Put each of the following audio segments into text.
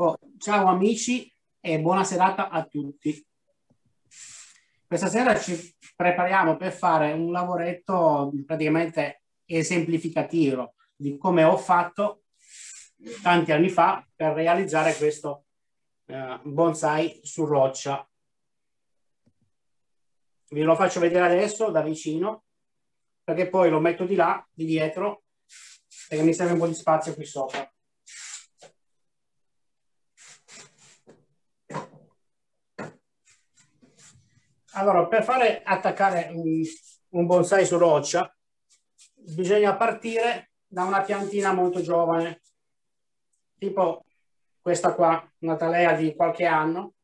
Boh, ciao amici e buona serata a tutti. Questa sera ci prepariamo per fare un lavoretto praticamente esemplificativo di come ho fatto tanti anni fa per realizzare questo eh, bonsai su roccia. Vi lo faccio vedere adesso da vicino perché poi lo metto di là, di dietro, perché mi serve un po' di spazio qui sopra. Allora, per fare attaccare un, un bonsai su roccia, bisogna partire da una piantina molto giovane, tipo questa qua, una talea di qualche anno,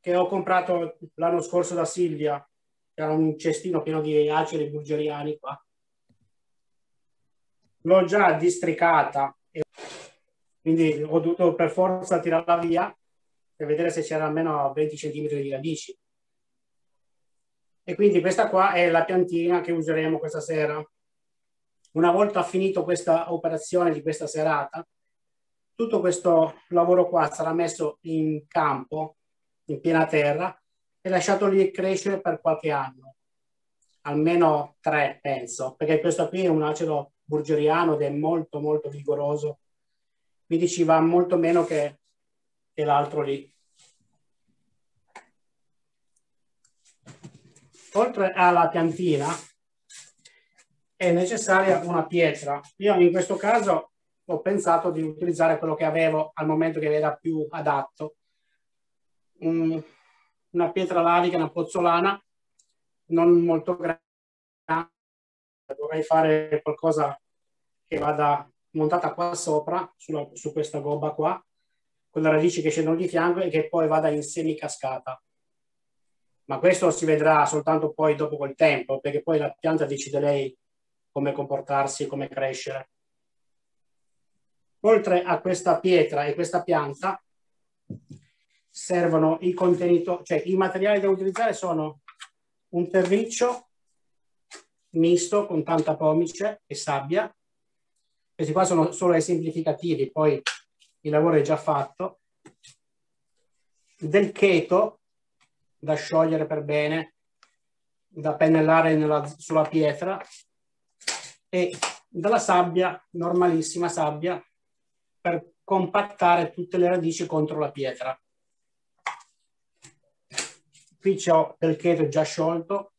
che ho comprato l'anno scorso da Silvia, che era un cestino pieno di aceri bulgariani qua. L'ho già districata, quindi ho dovuto per forza tirarla via per vedere se c'era almeno 20 cm di radici. E quindi questa qua è la piantina che useremo questa sera. Una volta finito questa operazione di questa serata, tutto questo lavoro qua sarà messo in campo, in piena terra, e lasciato lì crescere per qualche anno. Almeno tre, penso, perché questo qui è un acero burgeriano ed è molto, molto vigoroso. Quindi ci va molto meno che, che l'altro lì. Oltre alla piantina è necessaria una pietra. Io in questo caso ho pensato di utilizzare quello che avevo al momento che era più adatto. Um, una pietra lavica, una pozzolana, non molto grande. Dovrei fare qualcosa che vada montata qua sopra, sulla, su questa gobba qua, con le radici che scendono di fianco e che poi vada in semi cascata ma questo si vedrà soltanto poi dopo col tempo, perché poi la pianta decide lei come comportarsi, come crescere. Oltre a questa pietra e questa pianta, servono i contenitori, cioè i materiali da utilizzare sono un terriccio misto con tanta pomice e sabbia. Questi qua sono solo esemplificativi, poi il lavoro è già fatto. Del cheto, da sciogliere per bene, da pennellare nella, sulla pietra e dalla sabbia, normalissima sabbia, per compattare tutte le radici contro la pietra. Qui ho del cheto già sciolto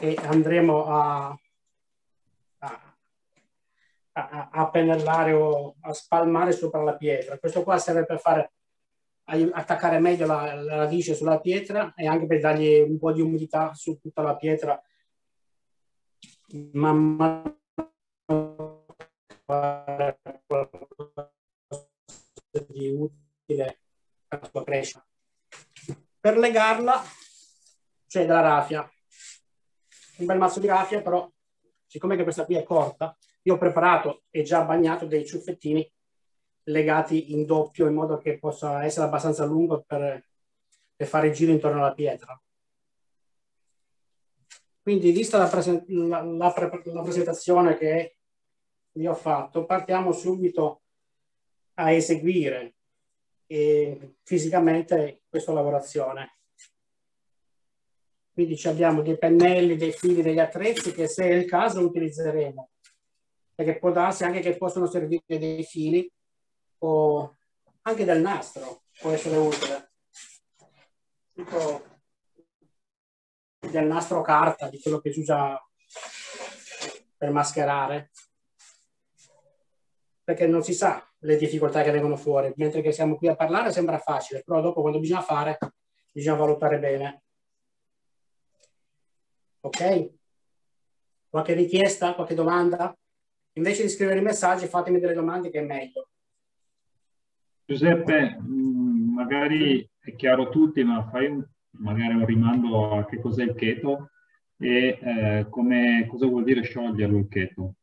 e andremo a, a, a, a pennellare o a spalmare sopra la pietra. Questo qua serve per fare attaccare meglio la, la, radice sulla pietra e anche per dargli un po' di umidità su tutta la pietra man mano di utile per la sua crescita. Per legarla c'è della raffia, un bel mazzo di raffia, però siccome che questa qui è corta, io ho preparato e già bagnato dei ciuffettini legati in doppio in modo che possa essere abbastanza lungo per, per fare il giro intorno alla pietra. Quindi, vista la, presen la, la, la presentazione che vi ho fatto, partiamo subito a eseguire eh, fisicamente questa lavorazione. Quindi abbiamo dei pennelli, dei fili, degli attrezzi che se è il caso utilizzeremo, perché può darsi anche che possono servire dei fili o anche del nastro può essere utile. Tipo del nastro carta, di quello che si usa per mascherare. Perché non si sa le difficoltà che vengono fuori, mentre che siamo qui a parlare sembra facile, però dopo quando bisogna fare bisogna valutare bene. Ok? Qualche richiesta, qualche domanda? Invece di scrivere i messaggi fatemi delle domande che è meglio. Giuseppe, mm, magari è chiaro a tutti, ma fai un, magari un rimando a che cos'è il keto e eh, come, cosa vuol dire scioglierlo il keto.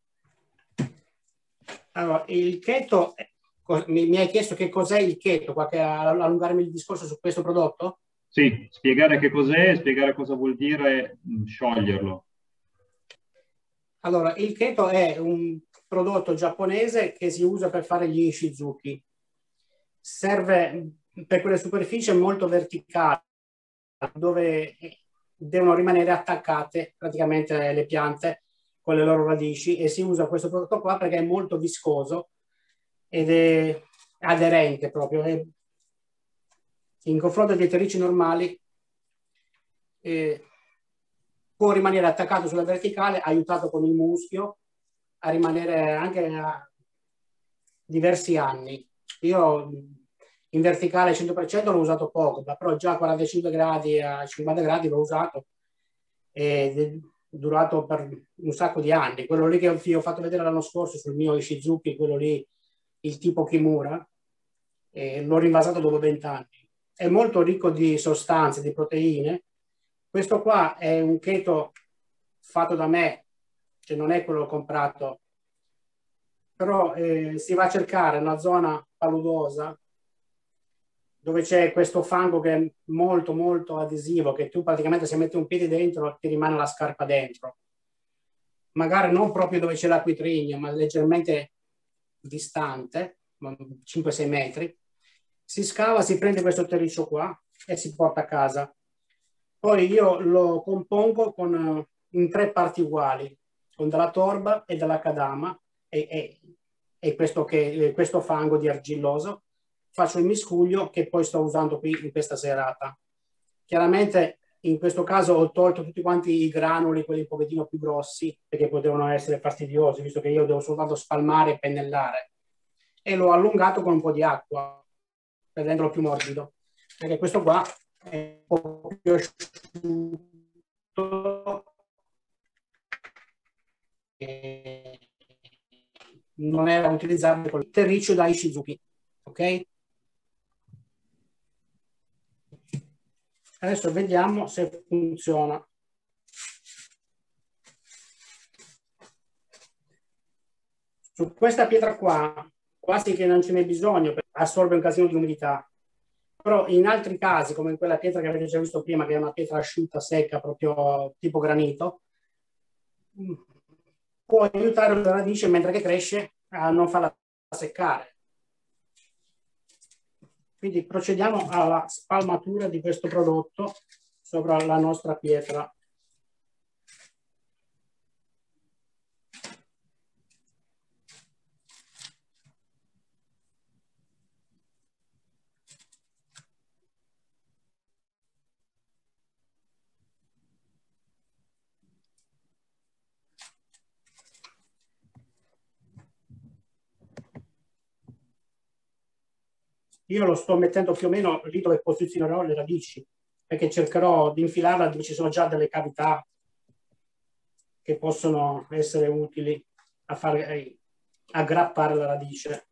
Allora, il keto, mi, mi hai chiesto che cos'è il keto, qualche, allungarmi il discorso su questo prodotto? Sì, spiegare che cos'è e spiegare cosa vuol dire mm, scioglierlo. Allora, il keto è un prodotto giapponese che si usa per fare gli shizuki serve per quelle superfici molto verticali dove devono rimanere attaccate praticamente le piante con le loro radici e si usa questo prodotto qua perché è molto viscoso ed è aderente proprio. È in confronto ai terrici normali eh, può rimanere attaccato sulla verticale, aiutato con il muschio a rimanere anche a diversi anni. Io in verticale 100% l'ho usato poco, ma però già a 45 gradi a 50 gradi l'ho usato ed è durato per un sacco di anni. Quello lì che vi ho fatto vedere l'anno scorso sul mio Ishizuki, quello lì, il tipo Kimura, eh, l'ho rinvasato dopo 20 anni. È molto ricco di sostanze, di proteine. Questo qua è un keto fatto da me, cioè non è quello comprato, però eh, si va a cercare una zona paludosa dove c'è questo fango che è molto molto adesivo, che tu praticamente se metti un piede dentro ti rimane la scarpa dentro. Magari non proprio dove c'è l'acquitrigno, ma leggermente distante, 5-6 metri. Si scava, si prende questo terriccio qua e si porta a casa. Poi io lo compongo con, in tre parti uguali, con della torba e della cadama e, e, e questo, che, questo fango di argilloso faccio il miscuglio che poi sto usando qui in questa serata. Chiaramente in questo caso ho tolto tutti quanti i granuli, quelli un pochettino più grossi, perché potevano essere fastidiosi, visto che io devo soltanto spalmare e pennellare. E l'ho allungato con un po' di acqua, per renderlo più morbido. Perché questo qua è un po' più asciutto. Non era utilizzabile con il terriccio da Ishizuki. Ok? Adesso vediamo se funziona. Su questa pietra qua, quasi che non ce n'è bisogno, assorbe un casino di umidità. Però in altri casi, come in quella pietra che avete già visto prima, che è una pietra asciutta, secca, proprio tipo granito, può aiutare la radice mentre che cresce a non farla seccare. Quindi procediamo alla spalmatura di questo prodotto sopra la nostra pietra. Io lo sto mettendo più o meno lì dove posizionerò le radici, perché cercherò di infilarla dove ci sono già delle cavità che possono essere utili a fare eh, aggrappare la radice.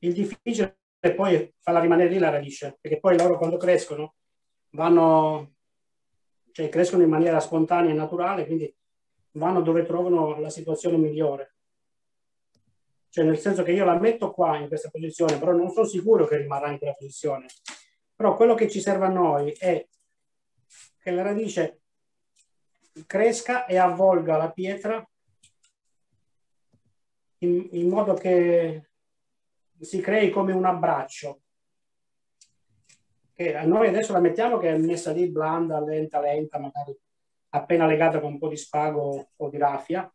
Il difficile è poi farla rimanere lì la radice, perché poi loro quando crescono vanno, cioè crescono in maniera spontanea e naturale, quindi vanno dove trovano la situazione migliore. Cioè nel senso che io la metto qua in questa posizione, però non sono sicuro che rimarrà in quella posizione. Però quello che ci serve a noi è che la radice cresca e avvolga la pietra in, in modo che si crei come un abbraccio. Che noi adesso la mettiamo che è messa lì blanda, lenta, lenta, magari appena legata con un po' di spago o di raffia,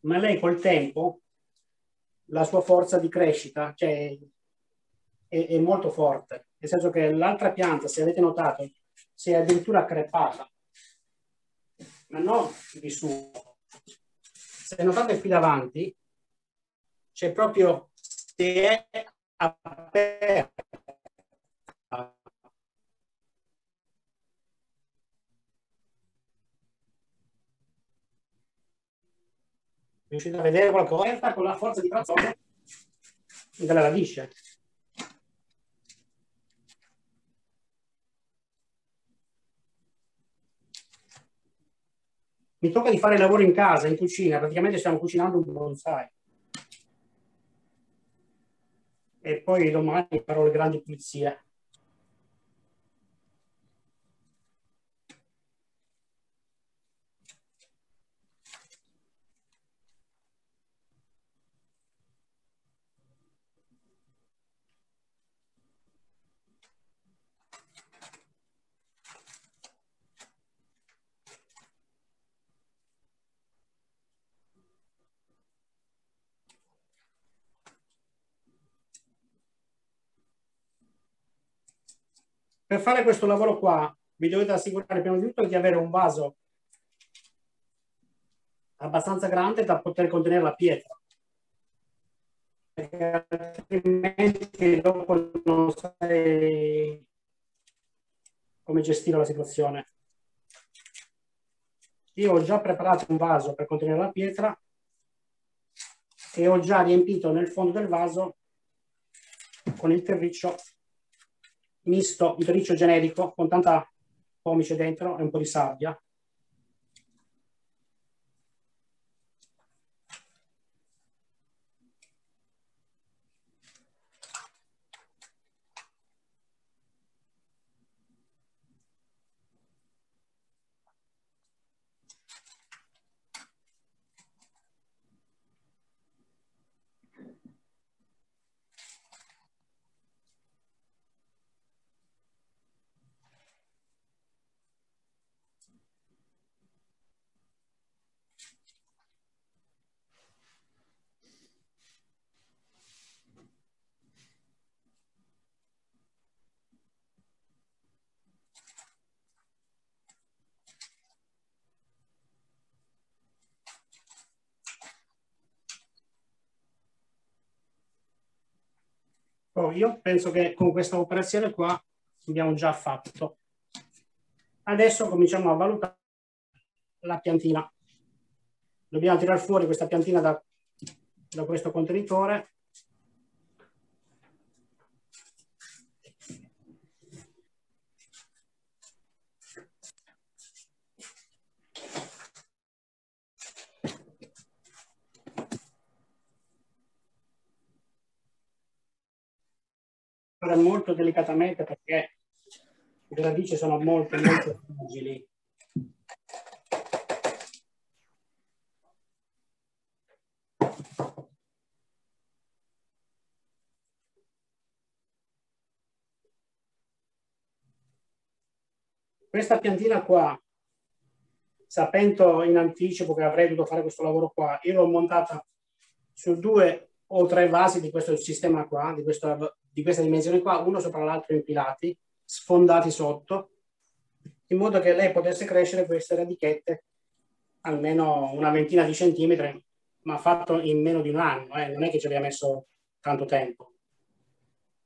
ma lei col tempo, la sua forza di crescita cioè, è, è molto forte, nel senso che l'altra pianta, se avete notato, si è addirittura crepata, ma non di su. Se notate qui davanti, c'è proprio, si è aperta riuscite a vedere qualcosa con la forza di trazione della radice. Mi tocca di fare lavoro in casa, in cucina, praticamente stiamo cucinando un bonsai. E poi domani farò le grandi pulizie. Per fare questo lavoro qua vi dovete assicurare prima di tutto di avere un vaso abbastanza grande da poter contenere la pietra perché altrimenti dopo non sai come gestire la situazione. Io ho già preparato un vaso per contenere la pietra e ho già riempito nel fondo del vaso con il terriccio misto, il terriccio generico con tanta pomice dentro e un po' di sabbia Poi io penso che con questa operazione qua abbiamo già fatto. Adesso cominciamo a valutare la piantina. Dobbiamo tirare fuori questa piantina da, da questo contenitore fare molto delicatamente perché le radici sono molto molto fragili. Questa piantina qua, sapendo in anticipo che avrei dovuto fare questo lavoro qua, io l'ho montata su due o tre vasi di questo sistema qua, di questo di questa dimensione qua, uno sopra l'altro impilati, sfondati sotto, in modo che lei potesse crescere queste radichette almeno una ventina di centimetri, ma fatto in meno di un anno, eh? non è che ci abbia messo tanto tempo.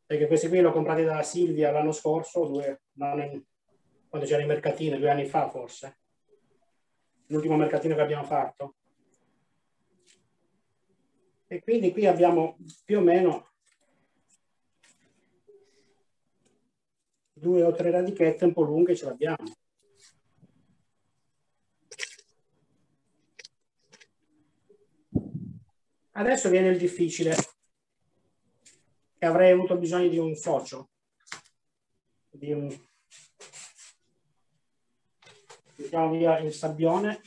Perché questi qui li ho comprati da Silvia l'anno scorso, due, quando c'era il mercatino, due anni fa forse. L'ultimo mercatino che abbiamo fatto. E quindi qui abbiamo più o meno due o tre radichette un po' lunghe ce l'abbiamo. Adesso viene il difficile, che avrei avuto bisogno di un socio, di un... Mettiamo via il sabbione.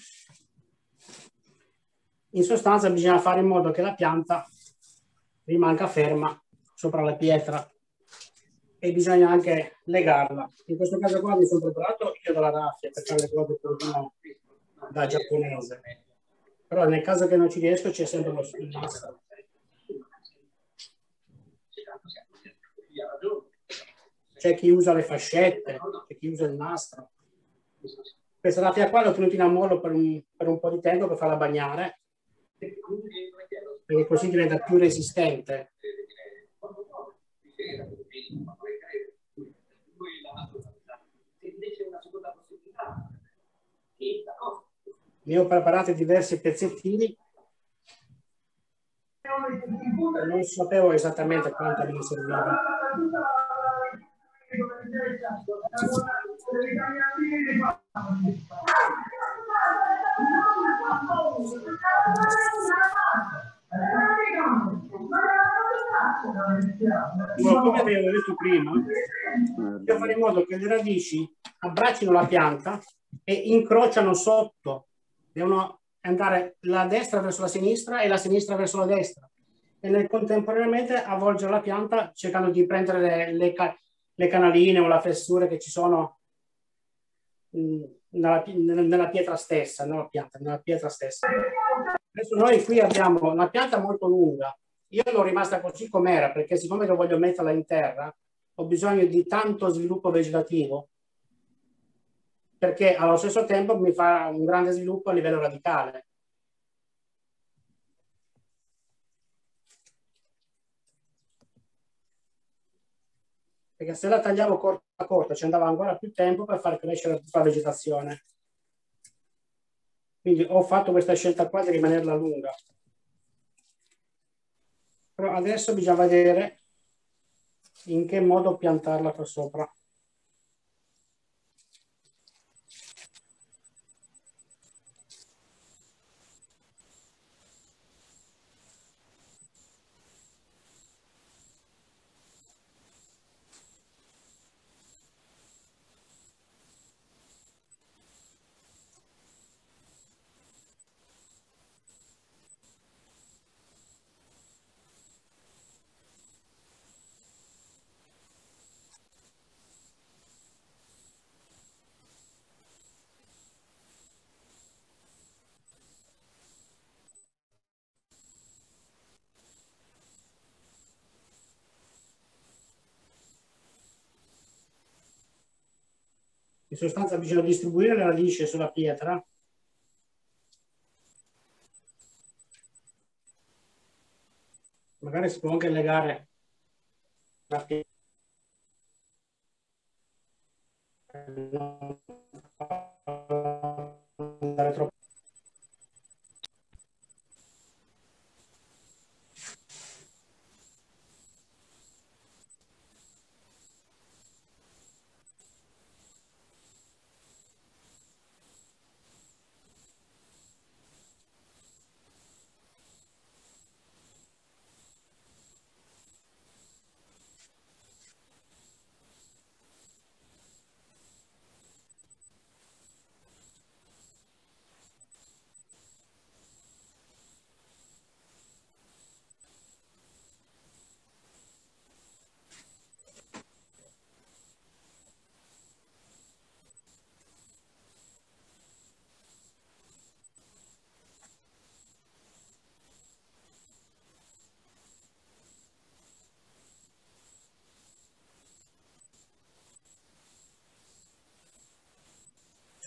In sostanza bisogna fare in modo che la pianta rimanga ferma sopra la pietra e bisogna anche legarla. In questo caso qua mi sono preparato io dalla raffia per fare le cose più da giapponese. Però nel caso che non ci riesco c'è sempre lo nastro. C'è chi usa le fascette, c'è chi usa il nastro. Questa raffia qua l'ho tenuta in ammollo per un, per un po' di tempo per farla bagnare, perché così diventa più resistente ne ho preparati diversi pezzettini. Non sapevo esattamente quanto mi serviva come avevo detto prima, devo fare in modo che le radici abbraccino la pianta e incrociano sotto. Devono andare la destra verso la sinistra e la sinistra verso la destra. E nel contemporaneamente avvolgere la pianta cercando di prendere le, le, le canaline o la fessura che ci sono mm, nella, nella, pietra stessa, nella pianta, nella pietra stessa. Adesso noi qui abbiamo una pianta molto lunga. Io l'ho rimasta così com'era perché siccome lo voglio metterla in terra, ho bisogno di tanto sviluppo vegetativo perché allo stesso tempo mi fa un grande sviluppo a livello radicale. Perché se la tagliavo corta corta ci andava ancora più tempo per far crescere tutta la vegetazione. Quindi ho fatto questa scelta qua di rimanerla lunga. Però adesso bisogna vedere in che modo piantarla qua sopra. In sostanza bisogna distribuire le radici sulla pietra. Magari si può anche legare la pietra. andare troppo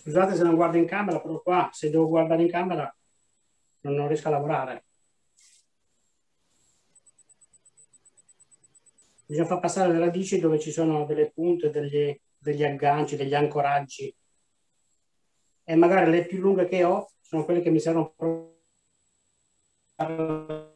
Scusate se non guardo in camera, però qua se devo guardare in camera non, non riesco a lavorare. Bisogna far passare le radici dove ci sono delle punte, degli, degli agganci, degli ancoraggi. E magari le più lunghe che ho sono quelle che mi servono per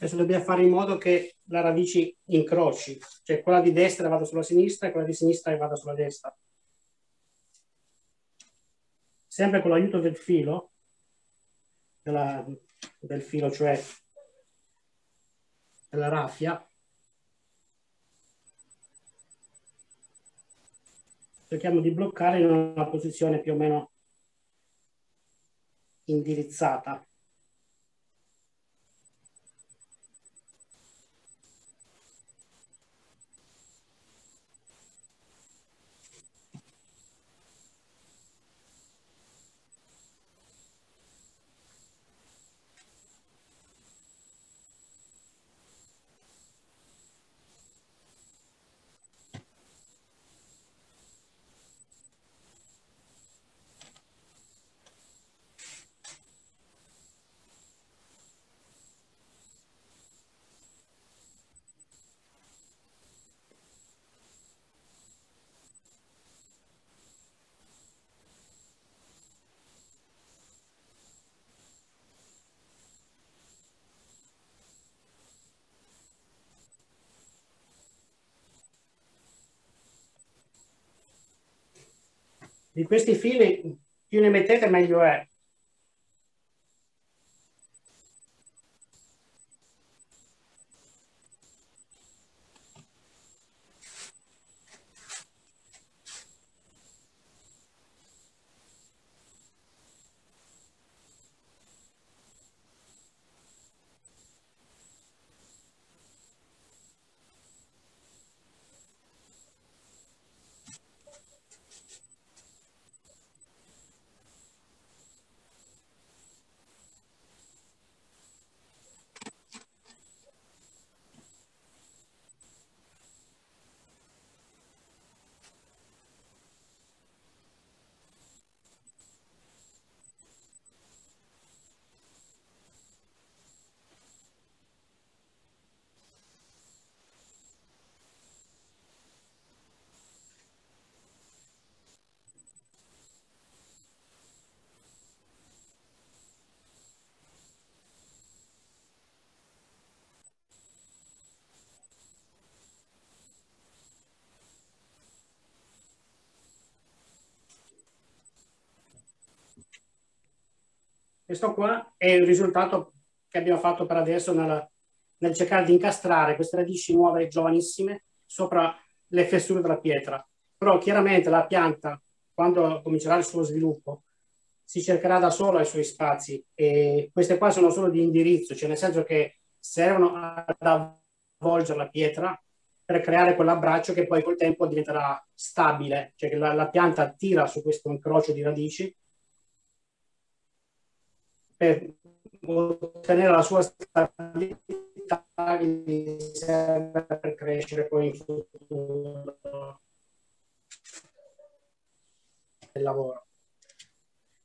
Adesso dobbiamo fare in modo che la radice incroci, cioè quella di destra vada sulla sinistra e quella di sinistra vada sulla destra. Sempre con l'aiuto del filo, della, del filo cioè della raffia, cerchiamo di bloccare in una posizione più o meno indirizzata. Di questi fili più ne mettete meglio è. Questo qua è il risultato che abbiamo fatto per adesso nel, nel cercare di incastrare queste radici nuove e giovanissime sopra le fessure della pietra. Però chiaramente la pianta, quando comincerà il suo sviluppo, si cercherà da sola i suoi spazi e queste qua sono solo di indirizzo, cioè nel senso che servono ad avvolgere la pietra per creare quell'abbraccio che poi col tempo diventerà stabile, cioè che la, la pianta tira su questo incrocio di radici per ottenere la sua stabilità che serve per crescere poi in futuro del lavoro.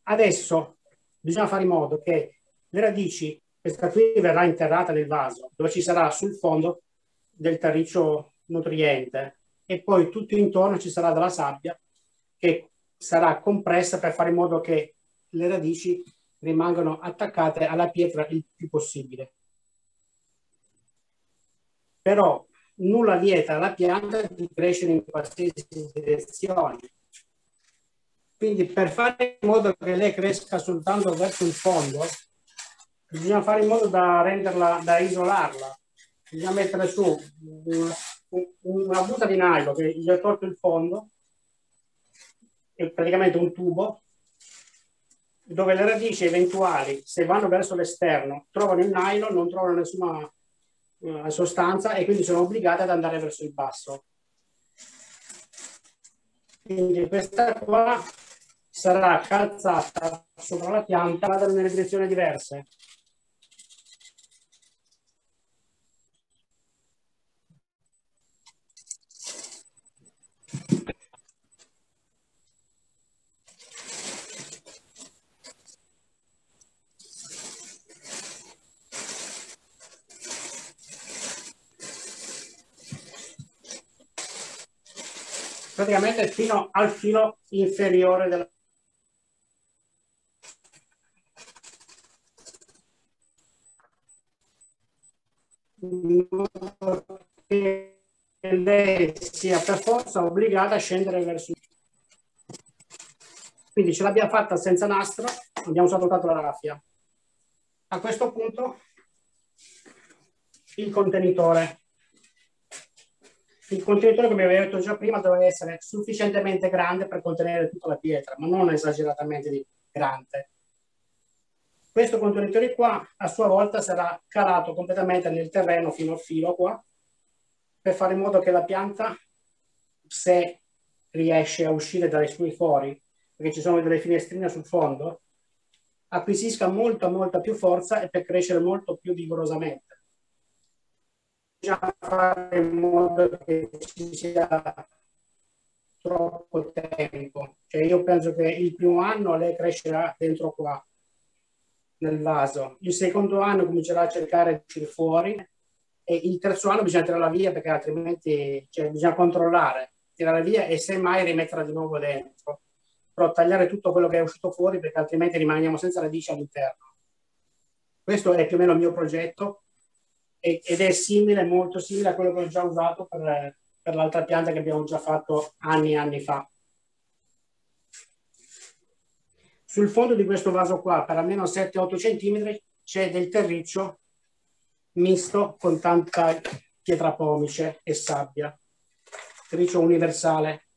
Adesso bisogna fare in modo che le radici, questa qui verrà interrata nel vaso, dove ci sarà sul fondo del terriccio nutriente e poi tutto intorno ci sarà della sabbia che sarà compressa per fare in modo che le radici rimangano attaccate alla pietra il più possibile. Però nulla vieta alla pianta di crescere in qualsiasi direzione. Quindi per fare in modo che lei cresca soltanto verso il fondo, bisogna fare in modo da renderla, da isolarla. Bisogna mettere su una, busta di nylon che gli ho tolto il fondo, è praticamente un tubo, dove le radici eventuali, se vanno verso l'esterno, trovano il nylon, non trovano nessuna uh, sostanza e quindi sono obbligate ad andare verso il basso. Quindi questa qua sarà calzata sopra la pianta, vada nelle direzioni diverse. Praticamente fino al filo inferiore della lei sia per forza obbligata a scendere verso il quindi ce l'abbiamo fatta senza nastro abbiamo soltanto la raffia. A questo punto il contenitore il contenitore, come avevo detto già prima, deve essere sufficientemente grande per contenere tutta la pietra, ma non esageratamente grande. Questo contenitore qua, a sua volta, sarà calato completamente nel terreno fino al filo qua, per fare in modo che la pianta, se riesce a uscire dai suoi fori, perché ci sono delle finestrine sul fondo, acquisisca molta, molta più forza e per crescere molto più vigorosamente bisogna fare in modo che ci sia troppo tempo. Cioè io penso che il primo anno lei crescerà dentro qua, nel vaso. Il secondo anno comincerà a cercare di uscire fuori e il terzo anno bisogna tirarla via perché altrimenti cioè, bisogna controllare, tirare via e semmai rimetterla di nuovo dentro. Però tagliare tutto quello che è uscito fuori perché altrimenti rimaniamo senza radici all'interno. Questo è più o meno il mio progetto ed è simile, molto simile a quello che ho già usato per, per l'altra pianta che abbiamo già fatto anni e anni fa. Sul fondo di questo vaso qua, per almeno 7-8 cm, c'è del terriccio misto con tanta pietra pomice e sabbia. Terriccio universale.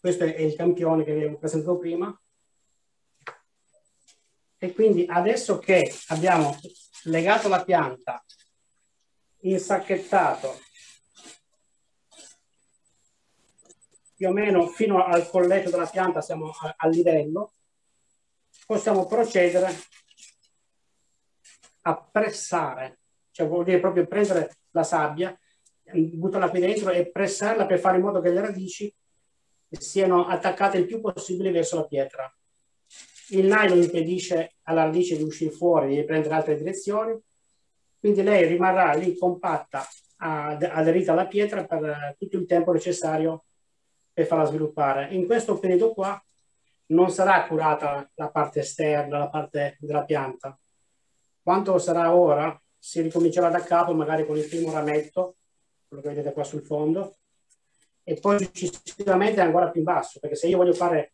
Questo è il campione che vi avevo presentato prima. E quindi adesso che abbiamo legato la pianta, insacchettato più o meno fino al colletto della pianta siamo a, a livello, possiamo procedere a pressare, cioè vuol dire proprio prendere la sabbia, buttarla qui dentro e pressarla per fare in modo che le radici siano attaccate il più possibile verso la pietra. Il nylon impedisce alla radice di uscire fuori, di prendere altre direzioni, quindi lei rimarrà lì compatta, aderita alla pietra per tutto il tempo necessario per farla sviluppare. In questo periodo qua non sarà curata la parte esterna, la parte della pianta. Quanto sarà ora, si ricomincerà da capo, magari con il primo rametto, quello che vedete qua sul fondo, e poi successivamente ancora più in basso, perché se io voglio fare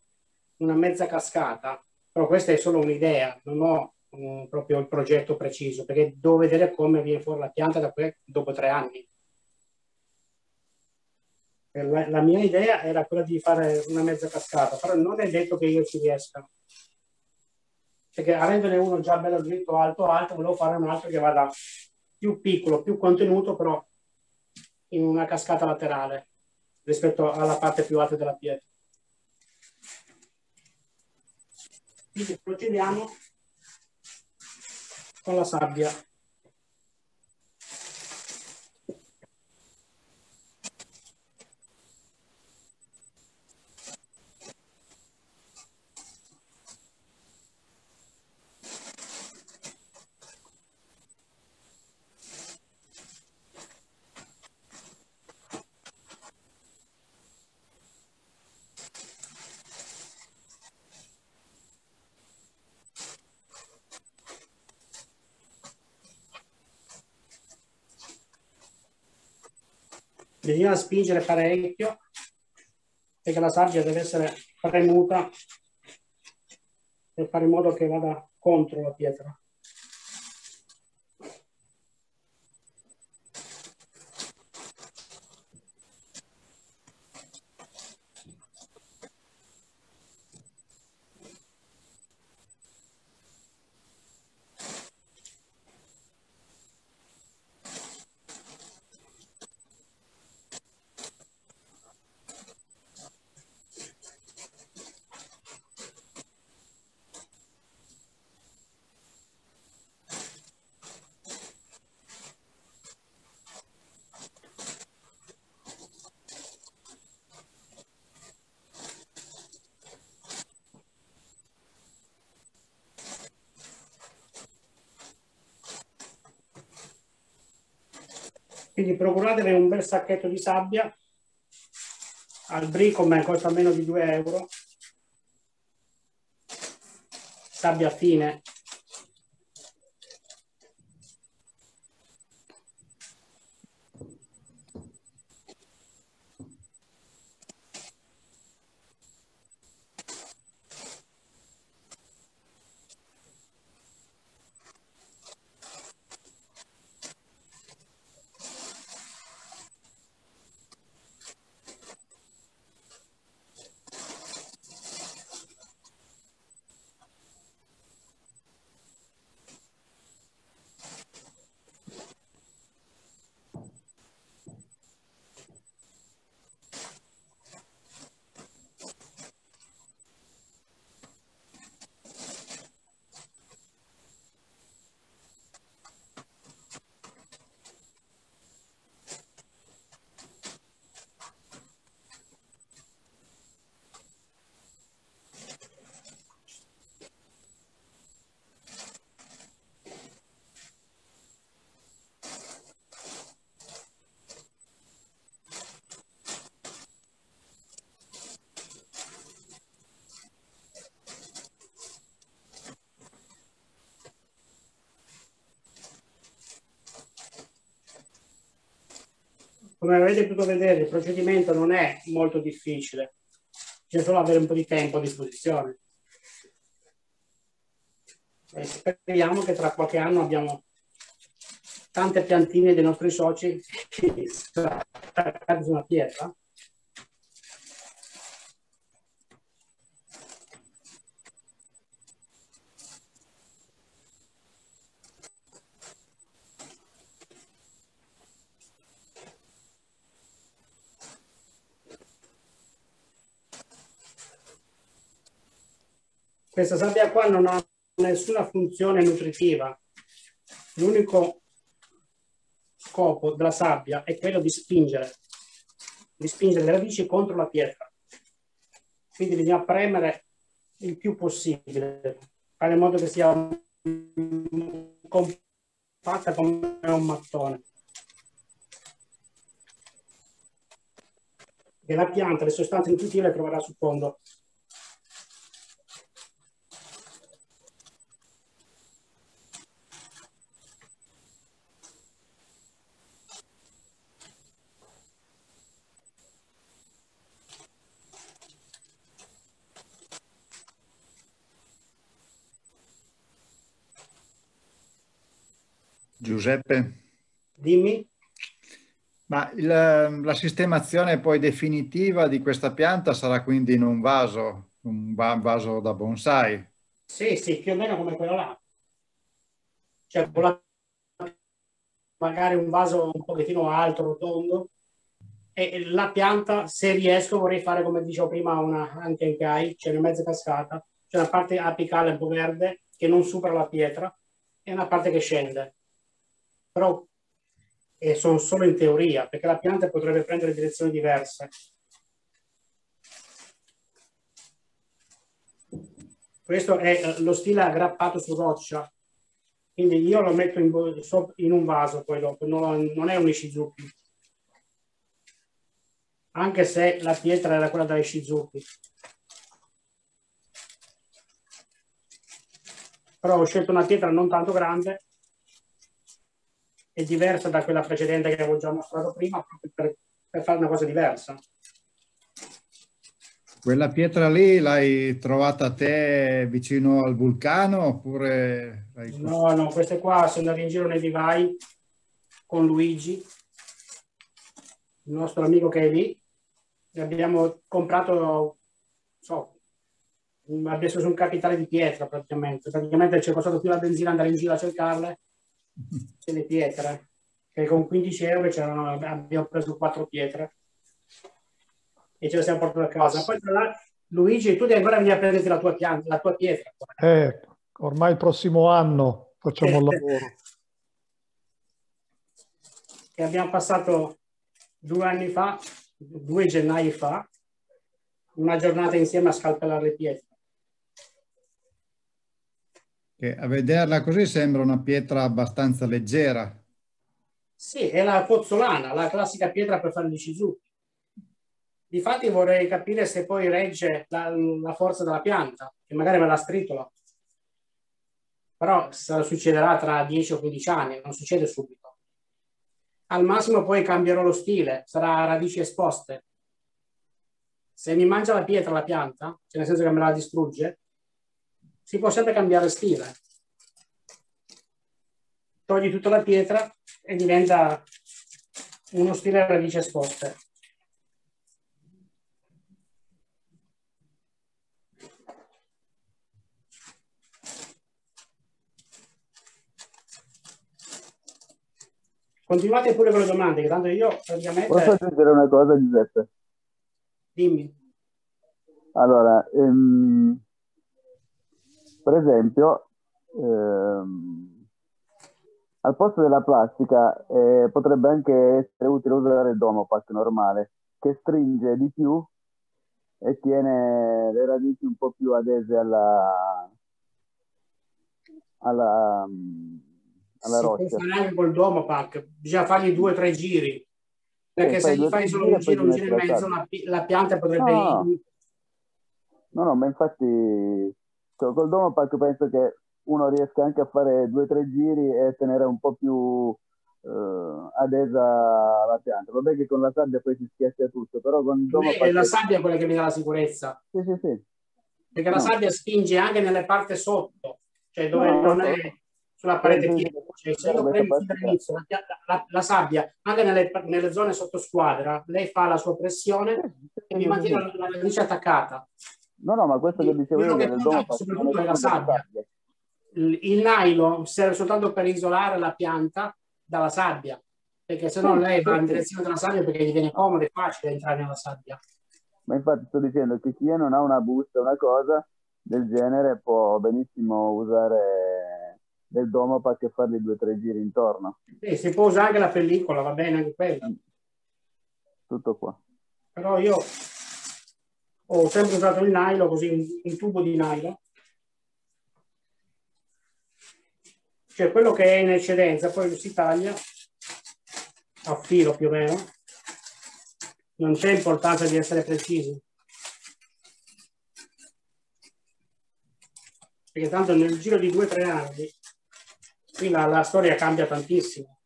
una mezza cascata, però questa è solo un'idea, non ho um, proprio il progetto preciso, perché devo vedere come viene fuori la pianta qui, dopo tre anni. La, la, mia idea era quella di fare una mezza cascata, però non è detto che io ci riesca. Perché avendone uno già bello dritto, alto, alto, volevo fare un altro che vada più piccolo, più contenuto, però in una cascata laterale rispetto alla parte più alta della pietra. Quindi procediamo con la sabbia. Bisogna spingere parecchio perché la sabbia deve essere premuta per fare in modo che vada contro la pietra. Quindi procuratevi un bel sacchetto di sabbia, al Bricom costa meno di 2 euro, sabbia fine come avete potuto vedere il procedimento non è molto difficile, bisogna solo avere un po' di tempo a disposizione. E speriamo che tra qualche anno abbiamo tante piantine dei nostri soci attaccate su una pietra questa sabbia qua non ha nessuna funzione nutritiva. L'unico scopo della sabbia è quello di spingere, di spingere le radici contro la pietra. Quindi bisogna premere il più possibile, fare in modo che sia compatta come un mattone. E la pianta, le sostanze nutritive le troverà sul fondo. Giuseppe? Dimmi. Ma il, la sistemazione poi definitiva di questa pianta sarà quindi in un vaso, un vaso da bonsai? Sì, sì, più o meno come quello là. Cioè, magari un vaso un pochettino alto, rotondo, e la pianta, se riesco, vorrei fare, come dicevo prima, una anche in gai, cioè una mezza cascata, cioè una parte apicale un po' verde che non supera la pietra e una parte che scende però eh, sono solo in teoria, perché la pianta potrebbe prendere direzioni diverse. Questo è eh, lo stile aggrappato su roccia, quindi io lo metto in, in un vaso poi dopo, non, non è un Ishizuki. Anche se la pietra era quella da Ishizuki. Però ho scelto una pietra non tanto grande è diversa da quella precedente che avevo già mostrato prima proprio per, per fare una cosa diversa. Quella pietra lì l'hai trovata te vicino al vulcano oppure... No, no, queste qua sono andate in giro nei vivai con Luigi, il nostro amico che è lì. E abbiamo comprato, so, abbiamo preso un capitale di pietra praticamente. Praticamente ci è costato più la benzina andare in giro a cercarle le pietre, che con 15 euro abbiamo preso quattro pietre e ce le siamo portate a casa. Poi tra Luigi, tu devi ancora venire a prenderti la tua, pianta, la tua pietra. Eh, ormai il prossimo anno facciamo il lavoro. Che abbiamo passato due anni fa, due gennai fa, una giornata insieme a scalpellare le pietre che a vederla così sembra una pietra abbastanza leggera. Sì, è la pozzolana, la classica pietra per fare gli Shizuki. Difatti vorrei capire se poi regge la, la forza della pianta, che magari me la stritola. Però succederà tra 10 o 15 anni, non succede subito. Al massimo poi cambierò lo stile, sarà a radici esposte. Se mi mangia la pietra la pianta, cioè nel senso che me la distrugge, si può sempre cambiare stile. Togli tutta la pietra e diventa uno stile a radici esposte. Continuate pure con le domande, che tanto io praticamente... Posso aggiungere una cosa, Giuseppe? Dimmi. Allora, ehm, per esempio, ehm, al posto della plastica eh, potrebbe anche essere utile usare il Domopac normale, che stringe di più e tiene le radici un po' più adese alla, alla, alla si roccia. fare anche col Domopac, bisogna fargli due o tre giri, perché se gli fai solo un giro, un giro e mezzo, la, la pianta potrebbe... No. No, no, ma infatti col col Domopac penso che uno riesca anche a fare due o tre giri e tenere un po' più eh, adesa alla pianta. Vabbè che con la sabbia poi si schiaccia tutto, però con il domo... È la sabbia quella che mi dà la sicurezza. Sì, sì, sì. Perché no. la sabbia spinge anche nelle parti sotto, cioè dove no, non è sulla parete sì, cioè, se io prendo all'inizio la, la, la, sabbia anche nelle, nelle, zone sotto squadra lei fa la sua pressione e mi mantiene la, la radice attaccata no no ma questo che dicevo io che conta soprattutto è la sabbia il, nylon serve soltanto per isolare la pianta dalla sabbia perché se no lei va in direzione della sabbia perché gli viene comodo e facile entrare nella sabbia ma infatti sto dicendo che chi non ha una busta una cosa del genere può benissimo usare del Domopac che fargli due o tre giri intorno. Sì, si può usare anche la pellicola, va bene anche quella. Tutto qua. Però io ho sempre usato il nylon, così un, un tubo di nylon. Cioè quello che è in eccedenza, poi lo si taglia a filo più o meno. Non c'è importanza di essere precisi. Perché tanto nel giro di due o tre anni qui la, la storia cambia tantissimo.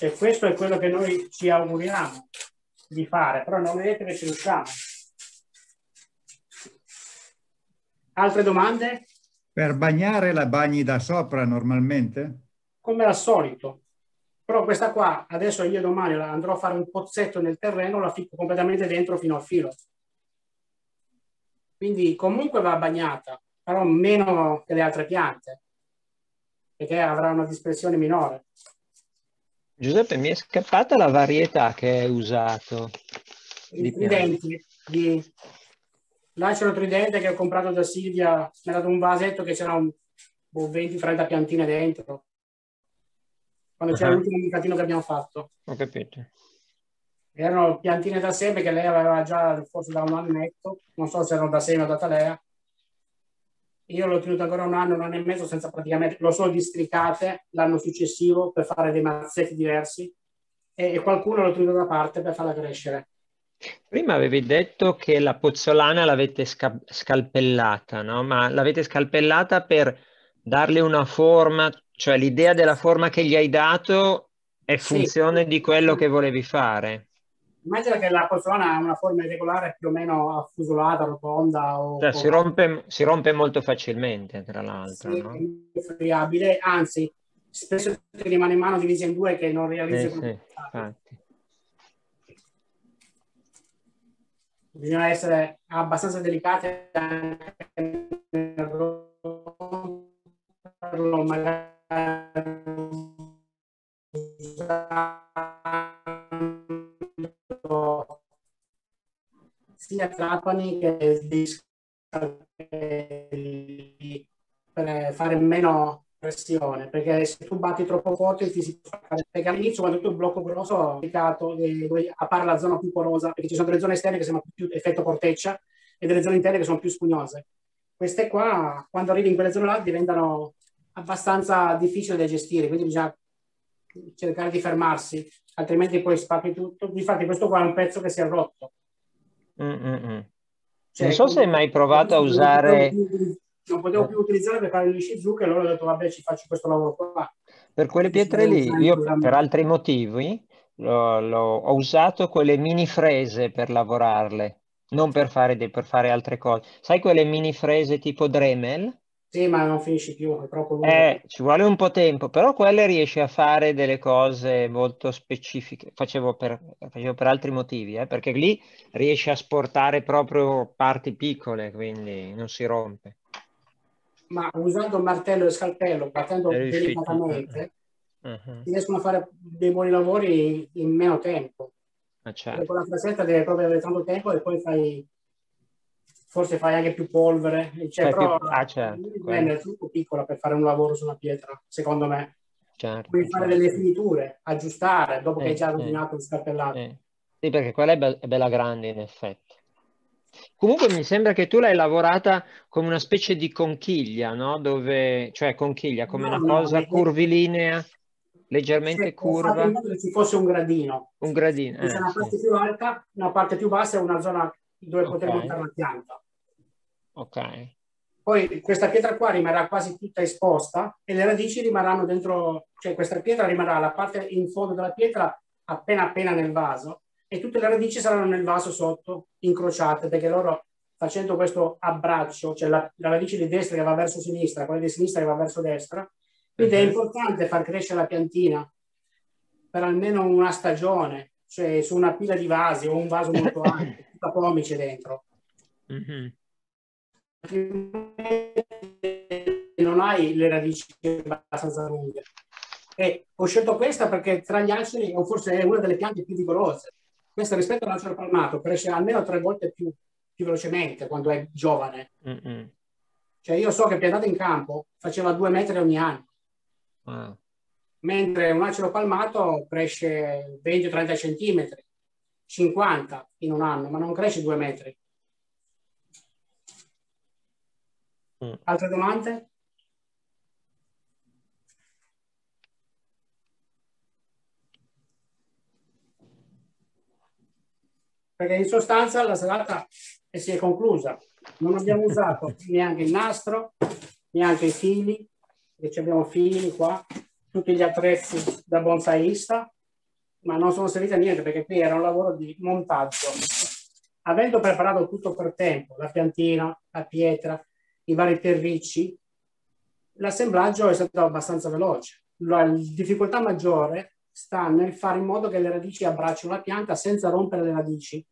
E questo è quello che noi ci auguriamo di fare, però non vedete che ci riusciamo. Altre domande? Per bagnare la bagni da sopra normalmente? Come al solito. Però questa qua, adesso io domani andrò a fare un pozzetto nel terreno, la ficco completamente dentro fino al filo. Quindi comunque va bagnata, però meno che le altre piante perché avrà una dispersione minore. Giuseppe, mi è scappata la varietà che hai usato. I tridenti di l'acero tridente che ho comprato da Silvia, mi ha dato un vasetto che c'era un 20-30 boh, piantine dentro. Quando c'era uh-huh. l'ultimo indicatino che abbiamo fatto. Ho capito. Erano piantine da seme che lei aveva già forse da un anno netto, non so se erano da seme o da talea, io l'ho tenuto ancora un anno, un anno e mezzo senza praticamente, lo so districate l'anno successivo per fare dei mazzetti diversi e, e qualcuno l'ho tenuto da parte per farla crescere. Prima avevi detto che la pozzolana l'avete sca- scalpellata, no? Ma l'avete scalpellata per darle una forma, cioè l'idea della forma che gli hai dato è funzione sì. di quello che volevi fare. Immagina che la pozzolana ha una forma irregolare più o meno affusolata, rotonda. O, cioè, o... Si, rompe, si, rompe, molto facilmente, tra l'altro. Sì, no? è friabile, anzi, spesso ti rimane in mano divisa in due che non realizza eh, sì. Bisogna essere abbastanza delicati anche magari sia trapani che per fare meno pressione perché se tu batti troppo forte ti si fa perché all'inizio quando tu un blocco grosso applicato appare la zona più porosa perché ci sono delle zone esterne che sembrano più effetto corteccia e delle zone interne che sono più spugnose. Queste qua quando arrivi in quelle zone là diventano abbastanza difficili da gestire quindi bisogna cercare di fermarsi altrimenti poi spacchi tutto infatti questo qua è un pezzo che si è rotto Mm-mm. Cioè, non so se hai mai provato a usare... Non potevo più utilizzare per fare gli shizuku e allora ho detto vabbè ci faccio questo lavoro qua. Per quelle pietre lì, io per altri motivi lo, lo, ho usato quelle mini frese per lavorarle, non per fare, per fare altre cose. Sai quelle mini frese tipo Dremel? Sì, ma non finisci più, è troppo lungo. Eh, ci vuole un po' tempo, però quelle riesce a fare delle cose molto specifiche. Facevo per, facevo per altri motivi, eh, perché lì riesce a sportare proprio parti piccole, quindi non si rompe. Ma usando martello e scalpello, battendo delicatamente, uh-huh. si riescono a fare dei buoni lavori in meno tempo. Ah, certo. Con la frasetta deve proprio avere tanto tempo e poi fai forse fai anche più polvere, cioè, però più... Ah, certo, è troppo piccola per fare un lavoro su una pietra, secondo me. Certo, Puoi fare certo. delle finiture, aggiustare dopo eh, che hai già rovinato eh, il scarpellato. Eh. Sì, perché quella è, be- è, bella grande in effetti. Comunque mi sembra che tu l'hai lavorata come una specie di conchiglia, no? Dove, cioè conchiglia, come no, una no, cosa curvilinea, leggermente cioè, curva. Ci fosse un gradino. Un gradino. C'è una parte più alta, una parte più bassa e una zona dove okay. poter montare la pianta. Ok. poi questa pietra qua rimarrà quasi tutta esposta e le radici rimarranno dentro, cioè questa pietra rimarrà la parte in fondo della pietra appena appena nel vaso e tutte le radici saranno nel vaso sotto, incrociate, perché loro facendo questo abbraccio, cioè la, la radice di destra che va verso sinistra, quella di sinistra che va verso destra, quindi è mhm. importante far crescere la piantina per almeno una stagione, cioè su una pila di vasi o un vaso molto ampio, tutta pomice dentro. Mm-hmm. Non hai le radici abbastanza lunghe. E ho scelto questa perché tra gli aceri, o forse è una delle piante più vigorose. Questa rispetto all'acero palmato cresce almeno tre volte più, più velocemente quando è giovane. Mm-hmm. Cioè io so che piantata in campo faceva due metri ogni anno. Wow. Mentre un acero palmato cresce 20-30 centimetri, 50 in un anno, ma non cresce due metri. Mm. Altre domande? Perché in sostanza la serata si è conclusa. Non abbiamo usato neanche il nastro, neanche i fili, perché abbiamo fili qua, tutti gli attrezzi da bonsaista, ma non sono serviti a niente perché qui era un lavoro di montaggio. Avendo preparato tutto per tempo, la piantina, la pietra, i vari terricci, l'assemblaggio è stato abbastanza veloce. La difficoltà maggiore sta nel fare in modo che le radici abbraccino la pianta senza rompere le radici.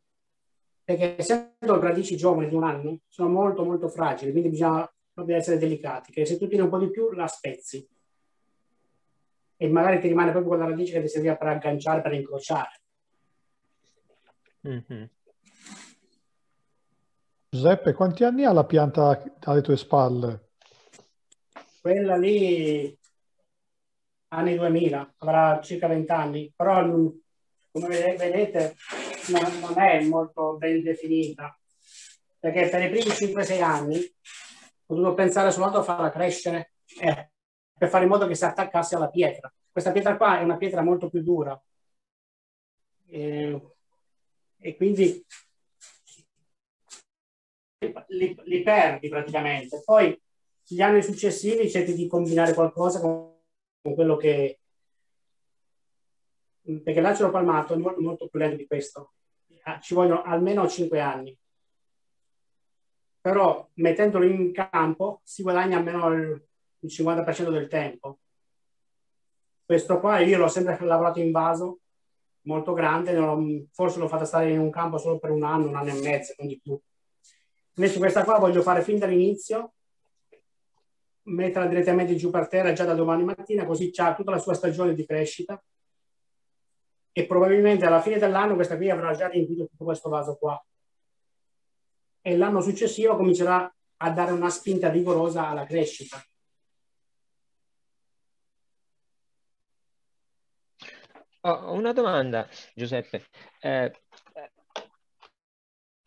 Perché essendo radici giovani di un anno, sono molto molto fragili, quindi bisogna proprio essere delicati, che se tu tieni un po' di più la spezzi. E magari ti rimane proprio quella radice che ti serviva per agganciare, per incrociare. Mm-hmm. Giuseppe, quanti anni ha la pianta alle tue spalle? Quella lì, anni 2000, avrà circa 20 anni, però come vedete non, non è molto ben definita, perché per i primi 5-6 anni ho dovuto pensare soltanto a farla crescere eh, per fare in modo che si attaccasse alla pietra. Questa pietra qua è una pietra molto più dura e, e quindi li, li, perdi praticamente. Poi gli anni successivi cerchi di combinare qualcosa con, con quello che... perché l'acero palmato è molto, molto più lento di questo. Ah, ci vogliono almeno 5 anni. Però mettendolo in campo si guadagna almeno il, il 50% del tempo. Questo qua io l'ho sempre lavorato in vaso molto grande, forse l'ho fatta stare in un campo solo per un anno, un anno e mezzo, non di più. Invece questa qua voglio fare fin dall'inizio, metterla direttamente giù per terra già da domani mattina, così c'ha tutta la sua stagione di crescita e probabilmente alla fine dell'anno questa qui avrà già riempito tutto questo vaso qua. E l'anno successivo comincerà a dare una spinta vigorosa alla crescita. Ho una domanda, Giuseppe. Eh,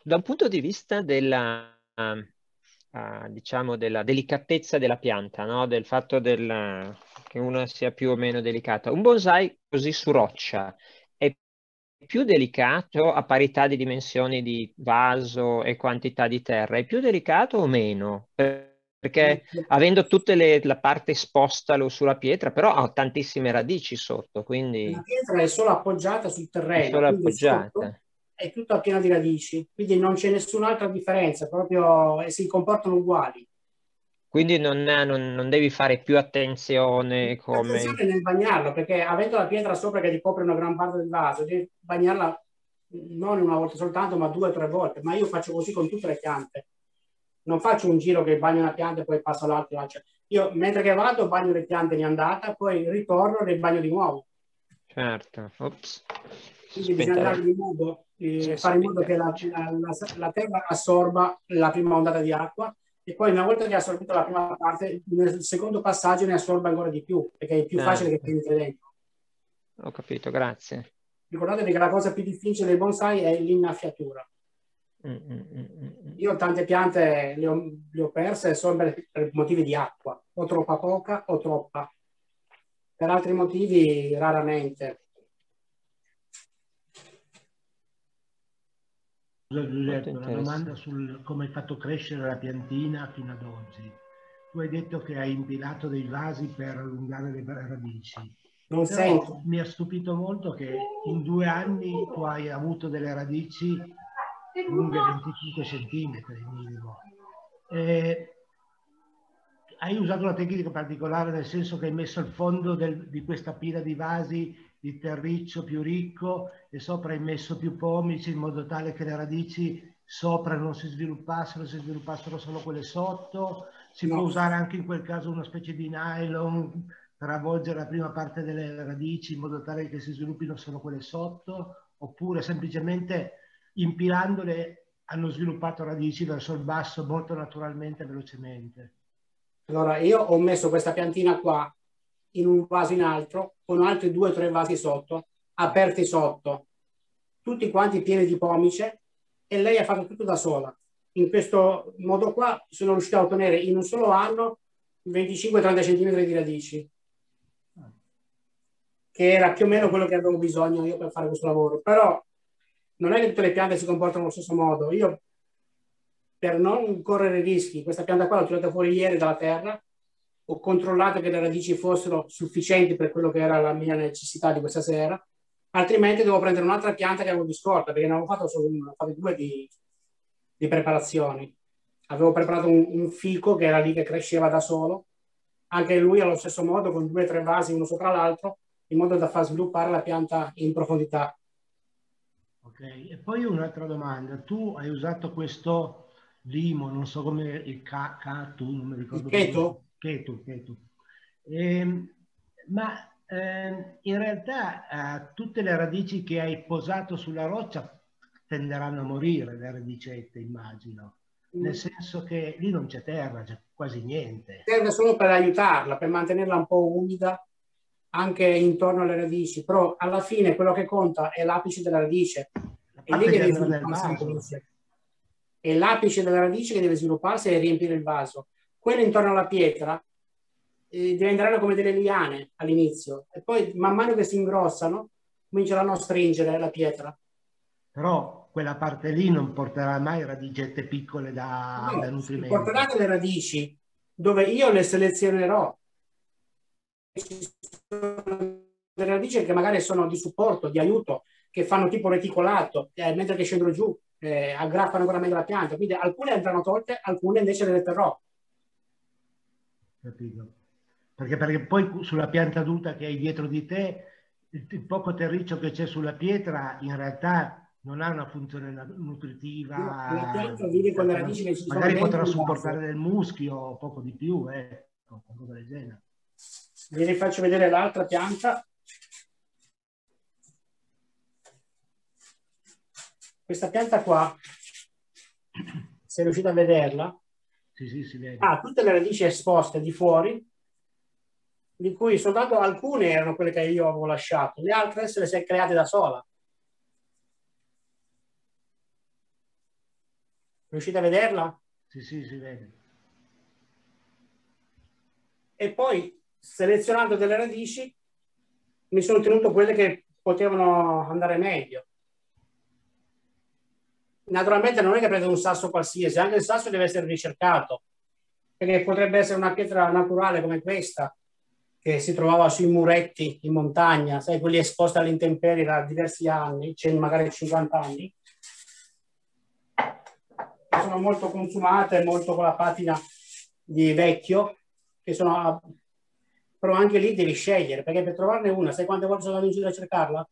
da un punto di vista della, uh, diciamo della delicatezza della pianta, no? del fatto del, che una sia più o meno delicata, un bonsai così su roccia è più delicato a parità di dimensioni di vaso e quantità di terra? È più delicato o meno? Perché avendo tutta la parte esposta sulla pietra, però ha tantissime radici sotto, quindi... La pietra è solo appoggiata sul terreno. È solo appoggiata. È tutto piena di radici, quindi non c'è nessun'altra differenza, proprio si comportano uguali. Quindi non, non, non devi fare più attenzione come... Attenzione nel bagnarlo, perché avendo la pietra sopra che ti copre una gran parte del vaso, devi bagnarla non una volta soltanto, ma due o tre volte. Ma io faccio così con tutte le piante. Non faccio un giro che bagno una pianta e poi passo all'altra. Io mentre che vado bagno le piante in andata, poi ritorno e le bagno di nuovo. Certo, Ops. Quindi bisogna andare di nuovo eh, fare in modo che la, la, la, terra assorba la prima ondata di acqua e poi una volta che ha assorbito la prima parte, nel secondo passaggio ne assorba ancora di più, perché è più facile che penetri dentro. Ho capito, grazie. Ricordatevi che la cosa più difficile dei bonsai è l'innaffiatura. Mm, mm, mm, Io tante piante le ho, le ho perse solo per, per motivi di acqua, o troppa poca o troppa. Per altri motivi raramente. Giuseppe, una domanda sul come hai fatto crescere la piantina fino ad oggi. Tu hai detto che hai impilato dei vasi per allungare le radici. Non Però sento. Mi ha stupito molto che in due anni tu hai avuto delle radici lunghe 25 centimetri minimo. Eh, hai usato una tecnica particolare nel senso che hai messo il fondo del, di questa pila di vasi di terriccio più ricco e sopra hai messo più pomici in modo tale che le radici sopra non si sviluppassero, si sviluppassero solo quelle sotto. Si no. può usare anche in quel caso una specie di nylon per avvolgere la prima parte delle radici in modo tale che si sviluppino solo quelle sotto, oppure semplicemente impilandole hanno sviluppato radici verso il basso molto naturalmente velocemente. Allora, io ho messo questa piantina qua in un vaso in altro, con altri due o tre vasi sotto, aperti sotto, tutti quanti pieni di pomice, e lei ha fatto tutto da sola. In questo modo qua sono riuscito a ottenere in un solo anno 25-30 cm di radici, che era più o meno quello che avevo bisogno io per fare questo lavoro. Però non è che tutte le piante si comportano allo stesso modo. Io, per non correre rischi, questa pianta qua l'ho tirata fuori ieri dalla terra, ho controllato che le radici fossero sufficienti per quello che era la mia necessità di questa sera, altrimenti devo prendere un'altra pianta che avevo di scorta, perché ne avevo fatto solo una, ho due di, di preparazioni. Avevo preparato un, un, fico che era lì che cresceva da solo, anche lui allo stesso modo, con due o tre vasi uno sopra l'altro, in modo da far sviluppare la pianta in profondità. Ok, e poi un'altra domanda. Tu hai usato questo limo, non so come il catu, non mi ricordo. Keto? Keto, keto. Eh, ma eh, in realtà eh, tutte le radici che hai posato sulla roccia tenderanno a morire, le radicette, immagino. Mm. Nel senso che lì non c'è terra, c'è quasi niente. Serve solo per aiutarla, per mantenerla un po' umida anche intorno alle radici, però alla fine quello che conta è l'apice della radice. E lì deve svilupparsi È l'apice della radice che deve svilupparsi e riempire il vaso. Quello intorno alla pietra eh, diventeranno come delle liane all'inizio e poi man mano che si ingrossano cominceranno a stringere la pietra. Però quella parte lì non porterà mai radicette piccole da, no, da nutrimento. Porterà delle radici dove io le selezionerò delle radici che magari sono di supporto, di aiuto, che fanno tipo reticolato, eh, mentre che scendono giù, eh, aggrappano ancora meglio la pianta. Quindi alcune andranno tolte, alcune invece le terrò. Capito. Perché, perché poi sulla pianta adulta che hai dietro di te, il, poco terriccio che c'è sulla pietra in realtà non ha una funzione nutritiva. la pianta vive con le radici che ci Magari potrà supportare del muschio o poco di più, eh, qualcosa del genere. Vi rifaccio vedere l'altra pianta. Questa pianta qua, se riuscite a vederla, sì, sì, si vede. ha tutte le radici esposte di fuori, di cui soltanto alcune erano quelle che io avevo lasciato, le altre se le si è create da sola. Riuscite a vederla? Sì, sì, si vede. E poi selezionando delle radici mi sono tenuto quelle che potevano andare meglio. Naturalmente non è che prendo un sasso qualsiasi, anche il sasso deve essere ricercato, perché potrebbe essere una pietra naturale come questa, che si trovava sui muretti in montagna, sai, quelli esposti all'intemperie da diversi anni, cioè magari 50 anni. Sono molto consumate, molto con la patina di vecchio, che sono però anche lì devi scegliere, perché per trovarne una, sai quante volte sono andato in giro a cercarla?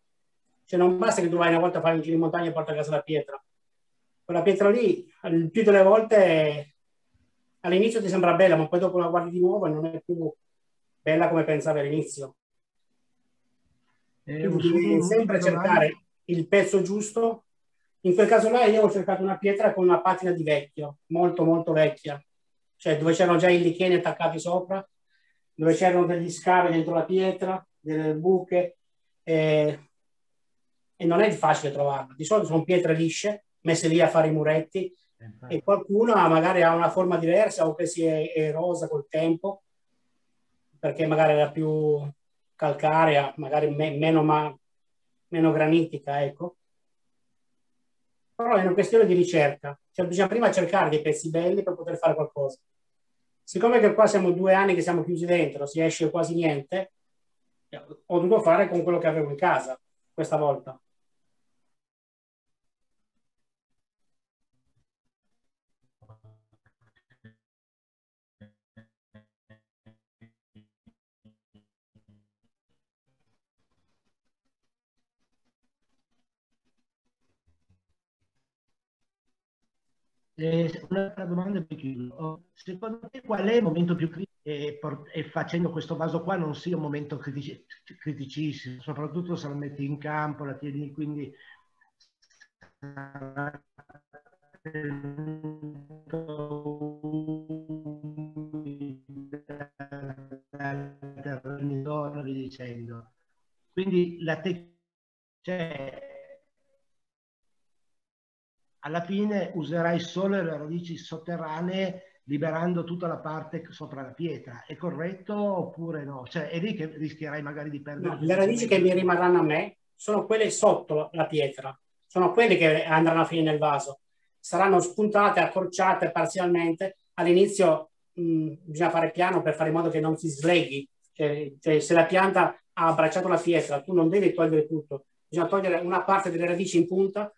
Cioè non basta che tu vai una volta a fare un giro in montagna e porti a casa la pietra. Quella pietra lì, il più delle volte, all'inizio ti sembra bella, ma poi dopo la guardi di nuovo e non è più bella come pensavi all'inizio. Eh, devi sempre cercare il pezzo giusto. In quel caso là io ho cercato una pietra con una patina di vecchio, molto molto vecchia, cioè dove c'erano già i licheni attaccati sopra dove c'erano degli scavi dentro la pietra, delle buche, e, e non è facile trovarla. Di solito sono pietre lisce, messe lì a fare i muretti, e qualcuno magari ha una forma diversa o che si è erosa col tempo, perché magari era più calcarea, magari me, meno, ma, meno granitica, ecco. Però è una questione di ricerca, cioè bisogna prima cercare dei pezzi belli per poter fare qualcosa. Siccome che qua siamo due anni che siamo chiusi dentro, si esce quasi niente, ho dovuto fare con quello che avevo in casa questa volta. Eh, un'altra domanda per chiudo. Oh, secondo te qual è il momento più critico e, e, facendo questo vaso qua non sia un momento critici, criticissimo, soprattutto se lo metti in campo, la tieni quindi dicendo. Quindi la te- cioè, alla fine userai solo le radici sotterranee liberando tutta la parte sopra la pietra. È corretto oppure no? Cioè è lì che rischierai magari di perdere... No, le radici che mi rimarranno a me sono quelle sotto la pietra, sono quelle che andranno a finire nel vaso. Saranno spuntate, accorciate parzialmente. All'inizio mh, bisogna fare piano per fare in modo che non si sleghi. Cioè, cioè, se la pianta ha abbracciato la pietra, tu non devi togliere tutto, bisogna togliere una parte delle radici in punta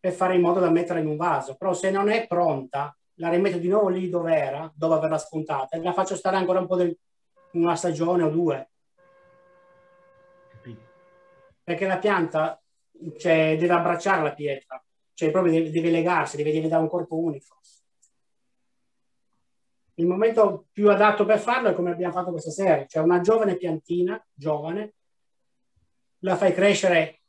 per fare in modo da metterla in un vaso. Però se non è pronta, la rimetto di nuovo lì dove era, dopo averla spuntata, e la faccio stare ancora un po' del, una stagione o due. Perché la pianta cioè, deve abbracciare la pietra, cioè proprio deve, deve legarsi, deve diventare un corpo unico. Il momento più adatto per farlo è come abbiamo fatto questa sera, cioè una giovane piantina, giovane, la fai crescere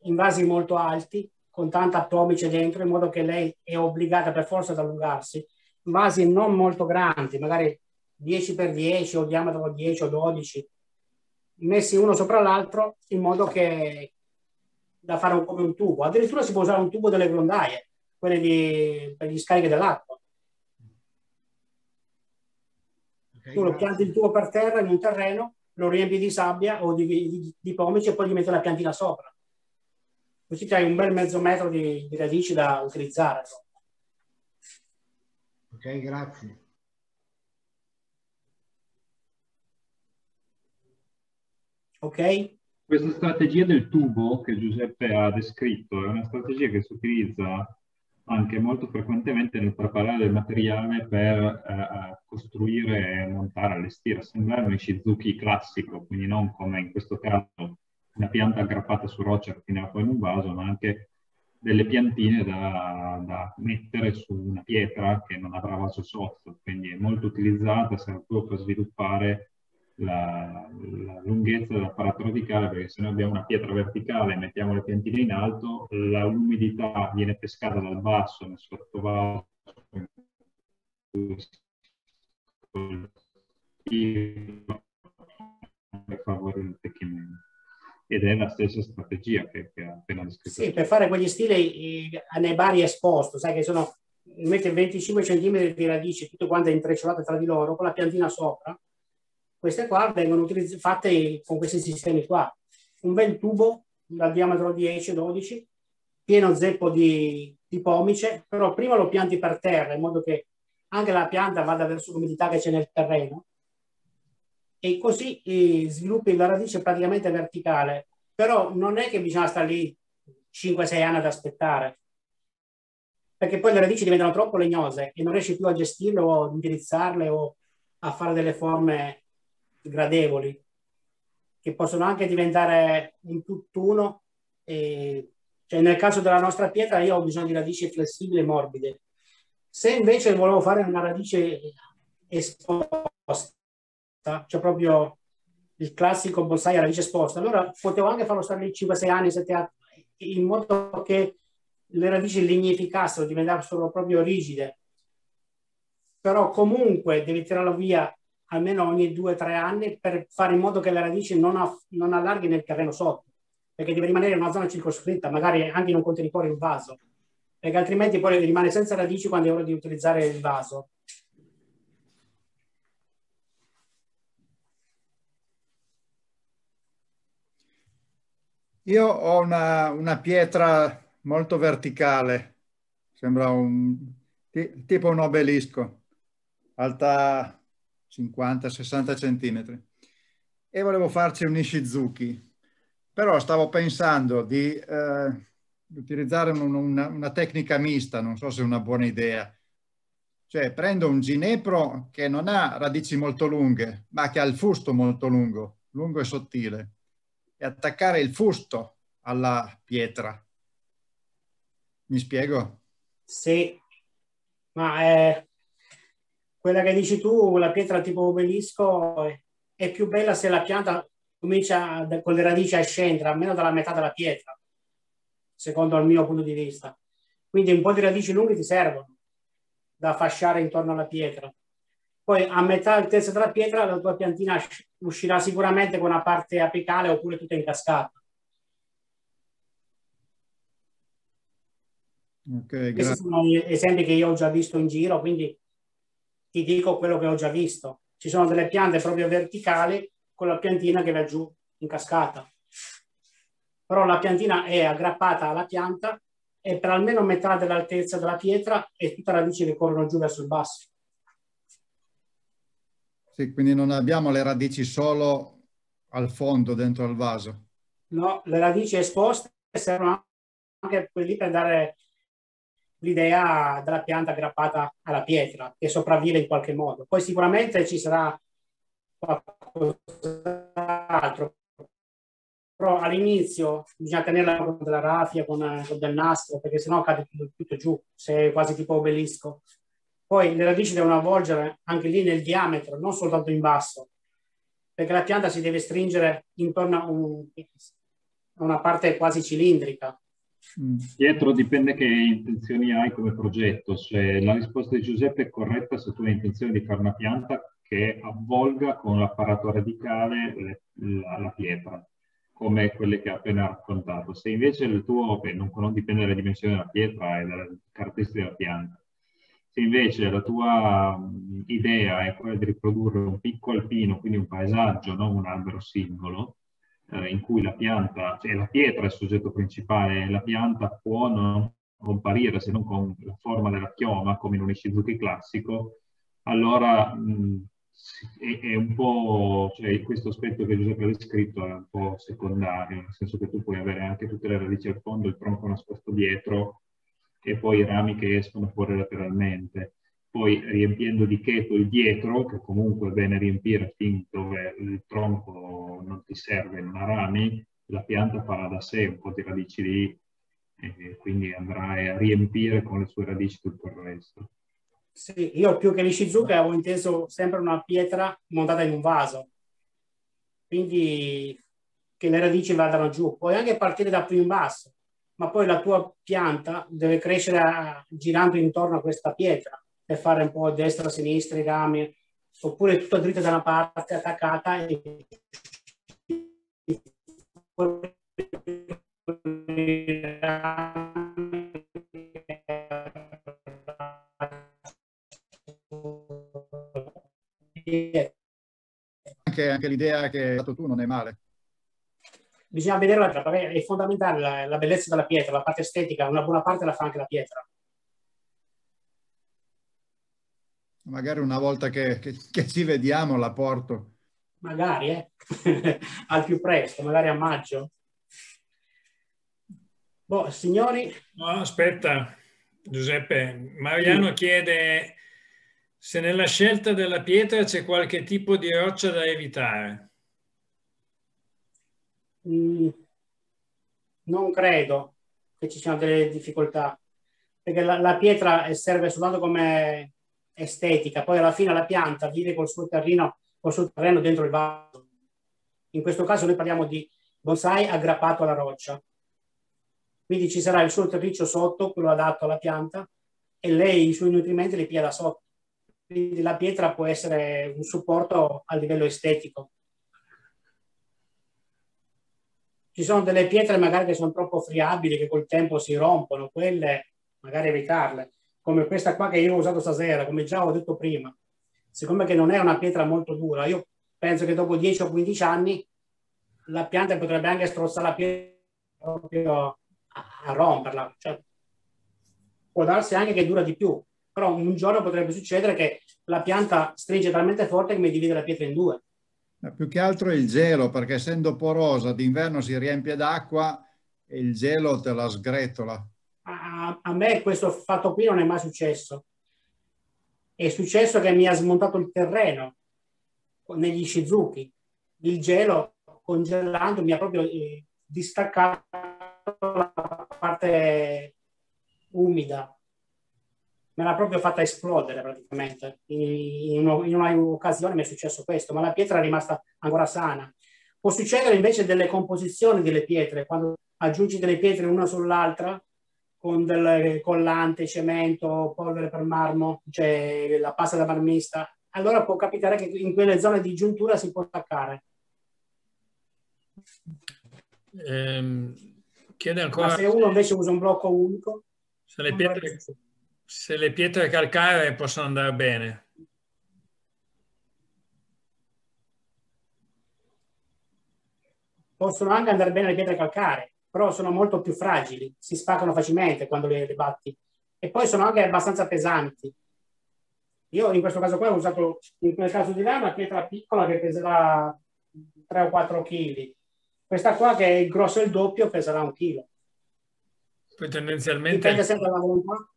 in vasi molto alti, con tanta pomice dentro, in modo che lei è obbligata per forza ad allungarsi. Vasi non molto grandi, magari 10 x 10 o diametro 10 o 12, messi uno sopra l'altro in modo che da fare un, come un tubo. Addirittura si può usare un tubo delle grondaie, quelle di, per gli scarichi dell'acqua. Okay, tu lo pianti il tubo per terra in un terreno, lo riempi di sabbia o di, di, di pomice e poi gli metti la piantina sopra così hai un bel mezzo metro di, di radici da utilizzare. Ok, grazie. Ok? Questa strategia del tubo che Giuseppe ha descritto è una strategia che si utilizza anche molto frequentemente nel preparare del materiale per eh, costruire e montare, allestire, assemblare un Shizuki classico, quindi non come in questo caso una pianta aggrappata su roccia che finiva poi in un vaso, ma anche delle piantine da, da, mettere su una pietra che non avrà vaso sotto, quindi è molto utilizzata soprattutto per sviluppare la, la lunghezza dell'apparato radicale, perché se noi abbiamo una pietra verticale e mettiamo le piantine in alto, l'umidità viene pescata dal basso nel sottovaso per favorire il tecchimento ed è la stessa strategia che, che ha appena descritto. Sì, per fare quegli stili eh, nei vari esposto, sai che sono mette 25 cm di radici, tutto quanto intrecciate tra di loro, con la piantina sopra. Queste qua vengono fatte con questi sistemi qua. Un bel tubo dal diametro 10-12, pieno zeppo di, di pomice, però prima lo pianti per terra in modo che anche la pianta vada verso l'umidità che c'è nel terreno e così eh, sviluppi la radice praticamente verticale. Però non è che bisogna stare lì 5-6 anni ad aspettare, perché poi le radici diventano troppo legnose e non riesci più a gestirle o ad indirizzarle o a fare delle forme gradevoli, che possono anche diventare un tutt'uno. E, cioè nel caso della nostra pietra io ho bisogno di radici flessibili e morbide. Se invece volevo fare una radice esposta, cioè proprio il classico bonsai a radice esposta, allora potevo anche farlo stare lì 5-6 anni, 7 anni, in modo che le radici lignificassero, diventassero proprio rigide. Però comunque devi tirarlo via almeno ogni 2-3 anni per fare in modo che le radici non, aff- non allarghi nel terreno sotto, perché deve rimanere in una zona circoscritta, magari anche in un contenitore il vaso, perché altrimenti poi rimane senza radici quando è ora di utilizzare il vaso. Io ho una, una pietra molto verticale, sembra un, tipo un obelisco, alta 50-60 centimetri. E volevo farci un Ishizuki, però stavo pensando di eh, utilizzare un, una, una tecnica mista, non so se è una buona idea. Cioè prendo un ginepro che non ha radici molto lunghe, ma che ha il fusto molto lungo, lungo e sottile, e attaccare il fusto alla pietra. Mi spiego? Sì, ma è quella che dici tu, la pietra tipo obelisco, è più bella se la pianta comincia con le radici a scendere, almeno dalla metà della pietra, secondo il mio punto di vista. Quindi un po' di radici lunghe ti servono da fasciare intorno alla pietra. Poi a metà altezza della pietra la tua piantina uscirà sicuramente con una parte apicale oppure tutta in cascata. Okay, Questi sono gli esempi che io ho già visto in giro, quindi ti dico quello che ho già visto. Ci sono delle piante proprio verticali con la piantina che va giù in cascata. Però la piantina è aggrappata alla pianta e per almeno metà dell'altezza della pietra e tutte le radici che corrono giù verso il basso. Sì, quindi non abbiamo le radici solo al fondo, dentro al vaso. No, le radici esposte servono anche lì per dare l'idea della pianta aggrappata alla pietra, che sopravvive in qualche modo. Poi sicuramente ci sarà qualcos'altro, però all'inizio bisogna tenerla con della raffia, con, con del nastro, perché sennò cade tutto, tutto giù, se è quasi tipo obelisco. Poi le radici devono avvolgere anche lì nel diametro, non soltanto in basso, perché la pianta si deve stringere intorno a, un, a una parte quasi cilindrica. Mm. Pietro, dipende che intenzioni hai come progetto. Cioè, la risposta di Giuseppe è corretta se tu hai intenzione di fare una pianta che avvolga con l'apparato radicale la, la, pietra, come quelle che ha appena raccontato. Se invece il tuo, beh, non, non dipende dalle dimensioni della pietra e dalle caratteristiche della pianta, se invece la tua idea è quella di riprodurre un picco alpino, quindi un paesaggio, non un albero singolo, eh, in cui la pianta, cioè la pietra è il soggetto principale, la pianta può non comparire se non con la forma della chioma, come in un Ishizuki classico, allora mh, è, è, un po', cioè questo aspetto che Giuseppe ha descritto è un po' secondario, nel senso che tu puoi avere anche tutte le radici al fondo, il tronco nascosto dietro e poi i rami che escono fuori lateralmente. Poi riempiendo di cheto il dietro, che comunque è bene riempire fin dove il tronco non ti serve, non ha rami, la pianta farà da sé un po' di radici lì e quindi andrai a riempire con le sue radici tutto il resto. Sì, io più che l'Ishizuka avevo inteso sempre una pietra montata in un vaso, quindi che le radici vadano giù. Puoi anche partire da più in basso, ma poi la tua pianta deve crescere girando intorno a questa pietra per fare un po' destra, sinistra, i rami, oppure tutta dritta da una parte attaccata e anche, anche l'idea che hai dato tu non è male. Bisogna vedere la pietra, è fondamentale la, la, bellezza della pietra, la parte estetica, una buona parte la fa anche la pietra. Magari una volta che, che, che ci vediamo la porto. Magari, eh? al più presto, magari a maggio. Boh, signori? No, aspetta, Giuseppe. Mariano sì. chiede se nella scelta della pietra c'è qualche tipo di roccia da evitare. Mm, non credo che ci siano delle difficoltà, perché la, la, pietra serve soltanto come estetica, poi alla fine la pianta vive col suo terreno, col suo terreno dentro il vaso. In questo caso noi parliamo di bonsai aggrappato alla roccia. Quindi ci sarà il suo terriccio sotto, quello adatto alla pianta, e lei i suoi nutrimenti li pia da sotto. Quindi la pietra può essere un supporto a livello estetico. Ci sono delle pietre magari che sono troppo friabili, che col tempo si rompono, quelle magari evitarle, come questa qua che io ho usato stasera, come già ho detto prima. Siccome che non è una pietra molto dura, io penso che dopo 10 o 15 anni la pianta potrebbe anche strozzare la pietra proprio a romperla. Cioè, può darsi anche che dura di più, però un giorno potrebbe succedere che la pianta stringe talmente forte che mi divide la pietra in due. Ma più che altro il gelo, perché essendo porosa d'inverno si riempie d'acqua e il gelo te la sgretola. A, a, me questo fatto qui non è mai successo. È successo che mi ha smontato il terreno negli Shizuki. Il gelo congelando mi ha proprio eh, distaccato la parte umida me l'ha proprio fatta esplodere praticamente. In, in, una occasione mi è successo questo, ma la pietra è rimasta ancora sana. Può succedere invece delle composizioni delle pietre, quando aggiungi delle pietre una sull'altra, con del collante, cemento, polvere per marmo, cioè la pasta da marmista, allora può capitare che in quelle zone di giuntura si può attaccare. Eh, chiede ancora... Ma se uno invece usa un blocco unico... Se le pietre se le pietre calcaree possono andare bene. Possono anche andare bene le pietre calcaree, però sono molto più fragili, si spaccano facilmente quando le, le batti e poi sono anche abbastanza pesanti. Io in questo caso qua ho usato, in quel caso di là, una pietra piccola che peserà 3 o 4 kg. Questa qua che è il grosso il doppio peserà un chilo. Poi tendenzialmente... Dipende sempre dalla volontà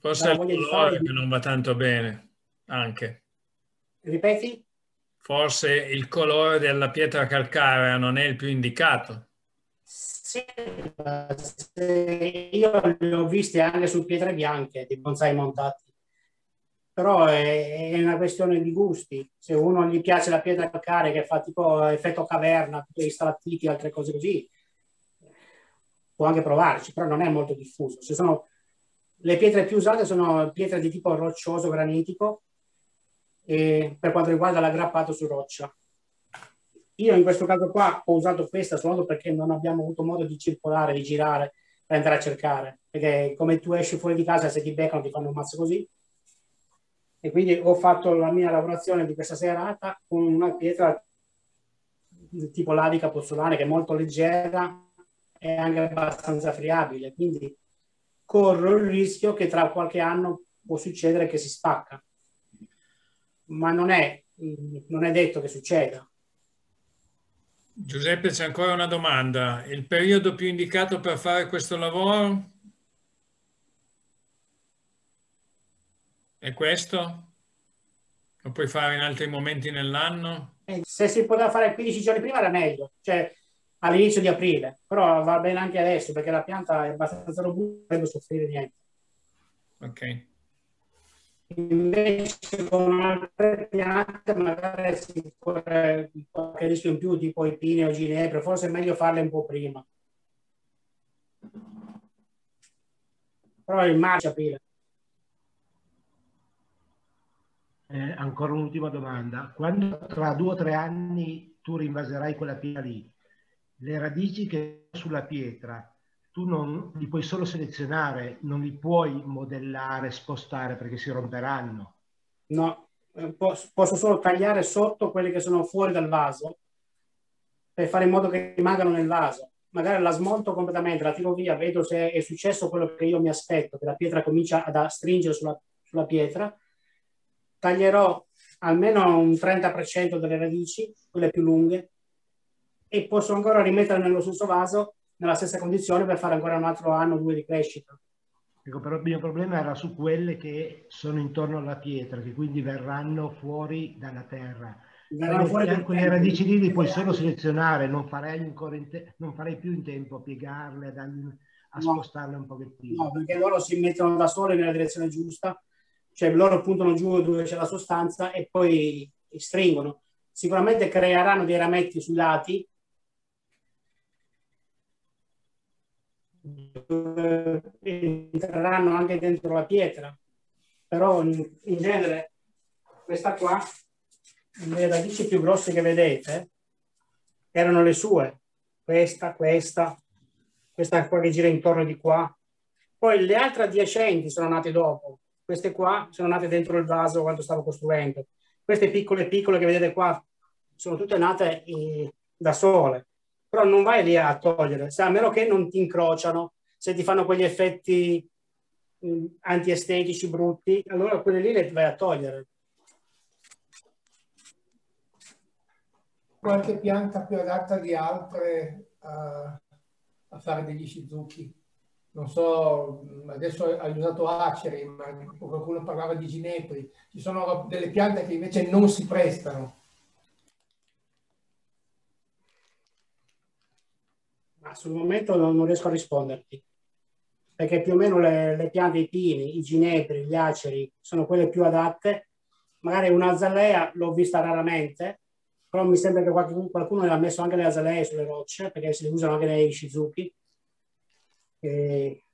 Forse è il colore che non va tanto bene, anche. Ripeti? Forse il colore della pietra calcarea non è il più indicato. Sì, io le ho viste anche su pietre bianche di bonsai montati. Però è, una questione di gusti. Se uno gli piace la pietra calcarea che fa tipo effetto caverna, tutti gli stalattiti, altre cose così, può anche provarci, però non è molto diffuso. Se sono le pietre più usate sono pietre di tipo roccioso, granitico, e per quanto riguarda l'aggrappato su roccia. Io in questo caso qua ho usato questa solo perché non abbiamo avuto modo di circolare, di girare, per andare a cercare. Perché come tu esci fuori di casa, se ti beccano ti fanno un mazzo così. E quindi ho fatto la mia lavorazione di questa serata con una pietra tipo lavica pozzolane che è molto leggera e anche abbastanza friabile. Quindi corro il rischio che tra qualche anno può succedere che si spacca. Ma non è, non è detto che succeda. Giuseppe, c'è ancora una domanda. Il periodo più indicato per fare questo lavoro è questo? Lo puoi fare in altri momenti nell'anno? Eh, se si poteva fare 15 giorni prima era meglio. Cioè, all'inizio di aprile, però va bene anche adesso perché la pianta è abbastanza robusta, non deve soffrire niente. Ok. Invece con altre piante magari si corre qualche rischio in più, tipo i pini o ginepre, forse è meglio farle un po' prima. Però il marzo aprile. Eh, ancora un'ultima domanda. Quando tra due o tre anni tu rinvaserai quella pietra lì, le radici che sulla pietra tu non li puoi solo selezionare, non li puoi modellare, spostare perché si romperanno. No, eh, posso solo tagliare sotto quelle che sono fuori dal vaso per fare in modo che rimangano nel vaso. Magari la smonto completamente, la tiro via, vedo se è successo quello che io mi aspetto, che la pietra comincia ad stringere sulla, sulla pietra. Taglierò almeno un 30% delle radici, quelle più lunghe, e posso ancora rimettere nello stesso vaso nella stessa condizione per fare ancora un altro anno o due di crescita. Ecco, però il mio problema era su quelle che sono intorno alla pietra, che quindi verranno fuori dalla terra. Verranno fuori quelle, quelle radici lì li puoi solo selezionare, non farei, non farei più in tempo a piegarle, a, dargli, a no, spostarle un pochettino. No, perché loro si mettono da sole nella direzione giusta, cioè loro puntano giù dove c'è la sostanza e poi stringono. Sicuramente creeranno dei rametti sui lati entreranno anche dentro la pietra, però in, in genere questa qua, le radici più grosse che vedete, erano le sue, questa, questa, questa qua che gira intorno di qua. Poi le altre adiacenti sono nate dopo, queste qua sono nate dentro il vaso quando stavo costruendo. Queste piccole piccole che vedete qua sono tutte nate eh, da sole però non vai lì a togliere, a meno che non ti incrociano, se ti fanno quegli effetti mh, antiestetici brutti, allora quelle lì le vai a togliere. Qualche pianta più adatta di altre a, a fare degli shizuki? Non so, adesso hai usato aceri, ma qualcuno parlava di ginepri. Ci sono delle piante che invece non si prestano. Ma sul momento non, non riesco a risponderti perché più o meno le, le, piante, i pini, i ginepri, gli aceri sono quelle più adatte. Magari una azalea l'ho vista raramente, però mi sembra che qualcuno, qualcuno ha messo anche le azalee sulle rocce, perché si usano anche nei shizuki. E...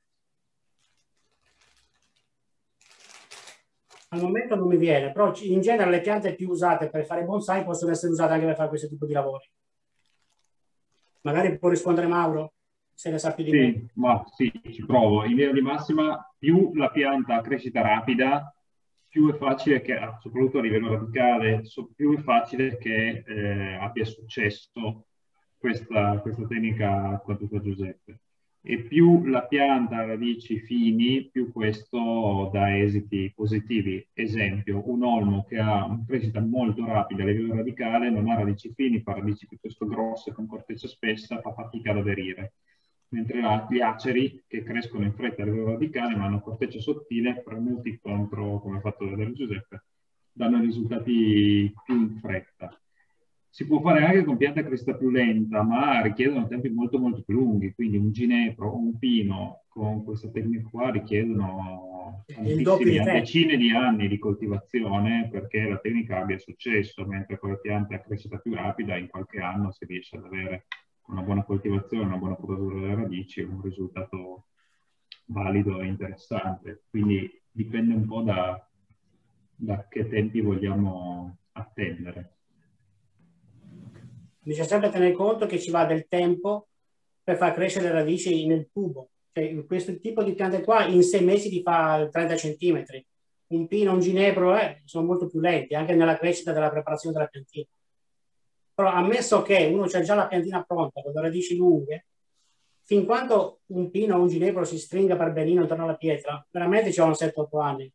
Al momento non mi viene, però in genere le piante più usate per fare bonsai possono essere usate anche per fare questo tipo di lavori. Magari può rispondere Mauro? se ne sa più di sì, me. Ma sì, ci provo. In linea di massima, più la pianta ha crescita rapida, più è facile che, soprattutto a livello radicale, più è facile che eh, abbia successo questa, questa tecnica quanto fa Giuseppe. E più la pianta ha radici fini, più questo dà esiti positivi. Esempio, un olmo che ha una crescita molto rapida a livello radicale non ha radici fini, fa radici piuttosto grosse con corteccia spessa, fa fatica ad aderire mentre gli aceri che crescono in fretta a livello radicale ma hanno corteccia sottile, premuti contro, come ha fatto vedere Giuseppe, danno risultati più in fretta. Si può fare anche con pianta a cresta più lenta, ma richiedono tempi molto molto più lunghi, quindi un ginepro o un pino con questa tecnica qua richiedono decine di anni di coltivazione perché la tecnica abbia successo, mentre con le piante a crescita più rapida in qualche anno si riesce ad avere una buona coltivazione, una buona potatura delle radici, un risultato valido e interessante. Quindi dipende un po' da, da che tempi vogliamo attendere. Bisogna sempre tenere conto che ci va del tempo per far crescere le radici nel tubo. Cioè, questo tipo di piante qua in sei mesi ti fa 30 centimetri. Un pino, un ginepro eh, sono molto più lenti, anche nella crescita della preparazione della piantina. Però ammesso che uno c'è già la piantina pronta con le radici lunghe, fin quando un pino o un ginepro si stringa per benino intorno alla pietra, veramente ci vogliono 7-8 anni.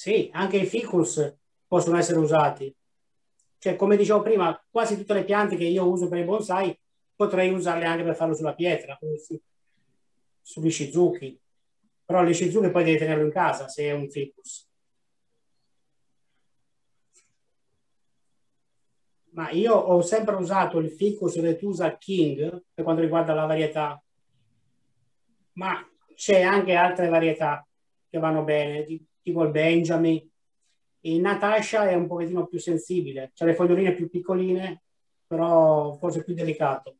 Sì, anche i ficus possono essere usati. Cioè, come dicevo prima, quasi tutte le piante che io uso per i bonsai potrei usarle anche per farlo sulla pietra, sugli shizuki però l'Ishizuke poi devi tenerlo in casa se è un ficus. Ma io ho sempre usato il ficus Retusa King per quanto riguarda la varietà, ma c'è anche altre varietà che vanno bene, tipo il Benjamin. Il Natasha è un pochettino più sensibile, ha le foglioline più piccoline, però forse più delicato.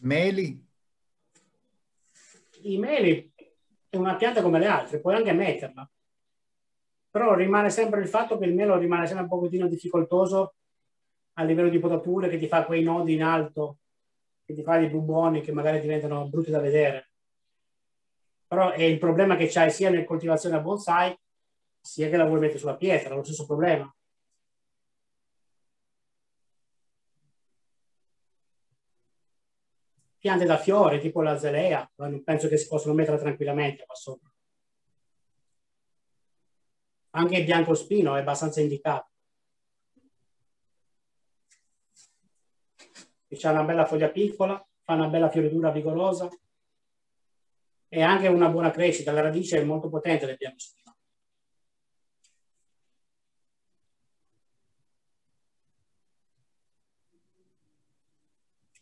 Meli? I meli è una pianta come le altre, puoi anche metterla. Però rimane sempre il fatto che il melo rimane sempre un pochettino difficoltoso a livello di potature, che ti fa quei nodi in alto, che ti fa dei buboni che magari diventano brutti da vedere. Però è il problema che c'hai sia nel coltivazione a bonsai, sia che la vuoi mettere sulla pietra, lo stesso problema. piante da fiore, tipo la zelea, penso che si possono mettere tranquillamente qua sopra. Anche il biancospino è abbastanza indicato. C'è una bella foglia piccola, fa una bella fioritura vigorosa e anche una buona crescita. La radice è molto potente del biancospino.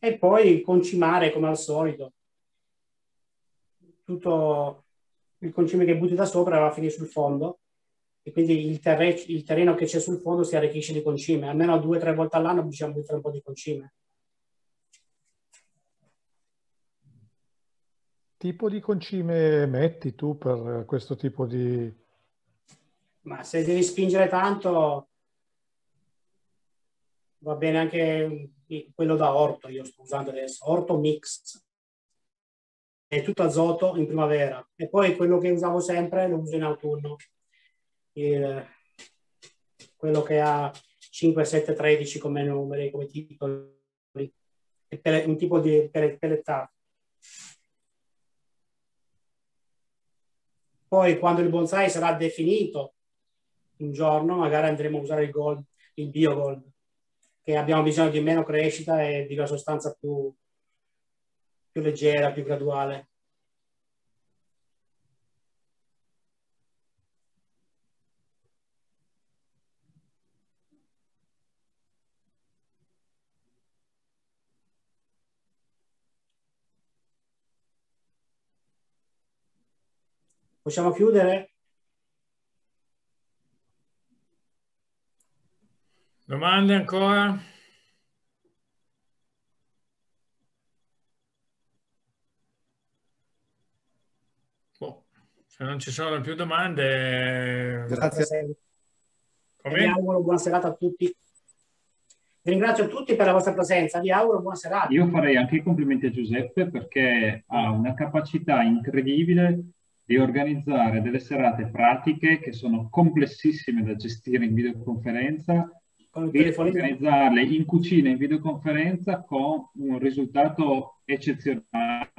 e poi concimare come al solito. Tutto il concime che butti da sopra va a finire sul fondo e quindi il, terre- il terreno che c'è sul fondo si arricchisce di concime. Almeno due o tre volte all'anno bisogna buttare un po' di concime. Tipo di concime metti tu per questo tipo di... Ma se devi spingere tanto va bene anche quello da orto, io sto usando adesso, orto mix. è tutto azoto in primavera e poi quello che usavo sempre lo uso in autunno. Il, quello che ha 5, 7, 13 come numeri, come titoli, un tipo di pellettato. Poi quando il bonsai sarà definito, un giorno magari andremo a usare il gold, il biogold, che abbiamo bisogno di meno crescita e di una sostanza più, più leggera, più graduale. Possiamo chiudere? Domande ancora? Boh, se non ci sono più domande... Grazie. Vi auguro buona serata a tutti. Vi ringrazio tutti per la vostra presenza, vi auguro buona serata. Io farei anche i complimenti a Giuseppe perché ha una capacità incredibile di organizzare delle serate pratiche che sono complessissime da gestire in videoconferenza e organizzarle in cucina in videoconferenza con un risultato eccezionale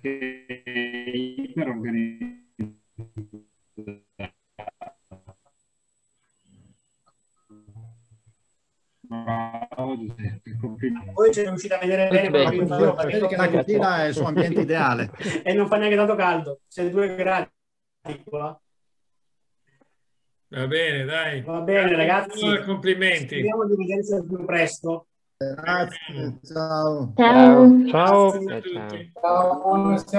perché iper organizzato Bravo Giuseppe, complimenti. Poi c'è riuscito a vedere bene Beh, che la cucina è il suo ambiente ideale. e non fa neanche tanto caldo, c'è due gradi qua. Va bene, dai. Va bene, ragazzi. Complimenti. Speriamo di vederci più presto. Grazie, ciao. Ciao. Ciao a tutti. Ciao, buonasera.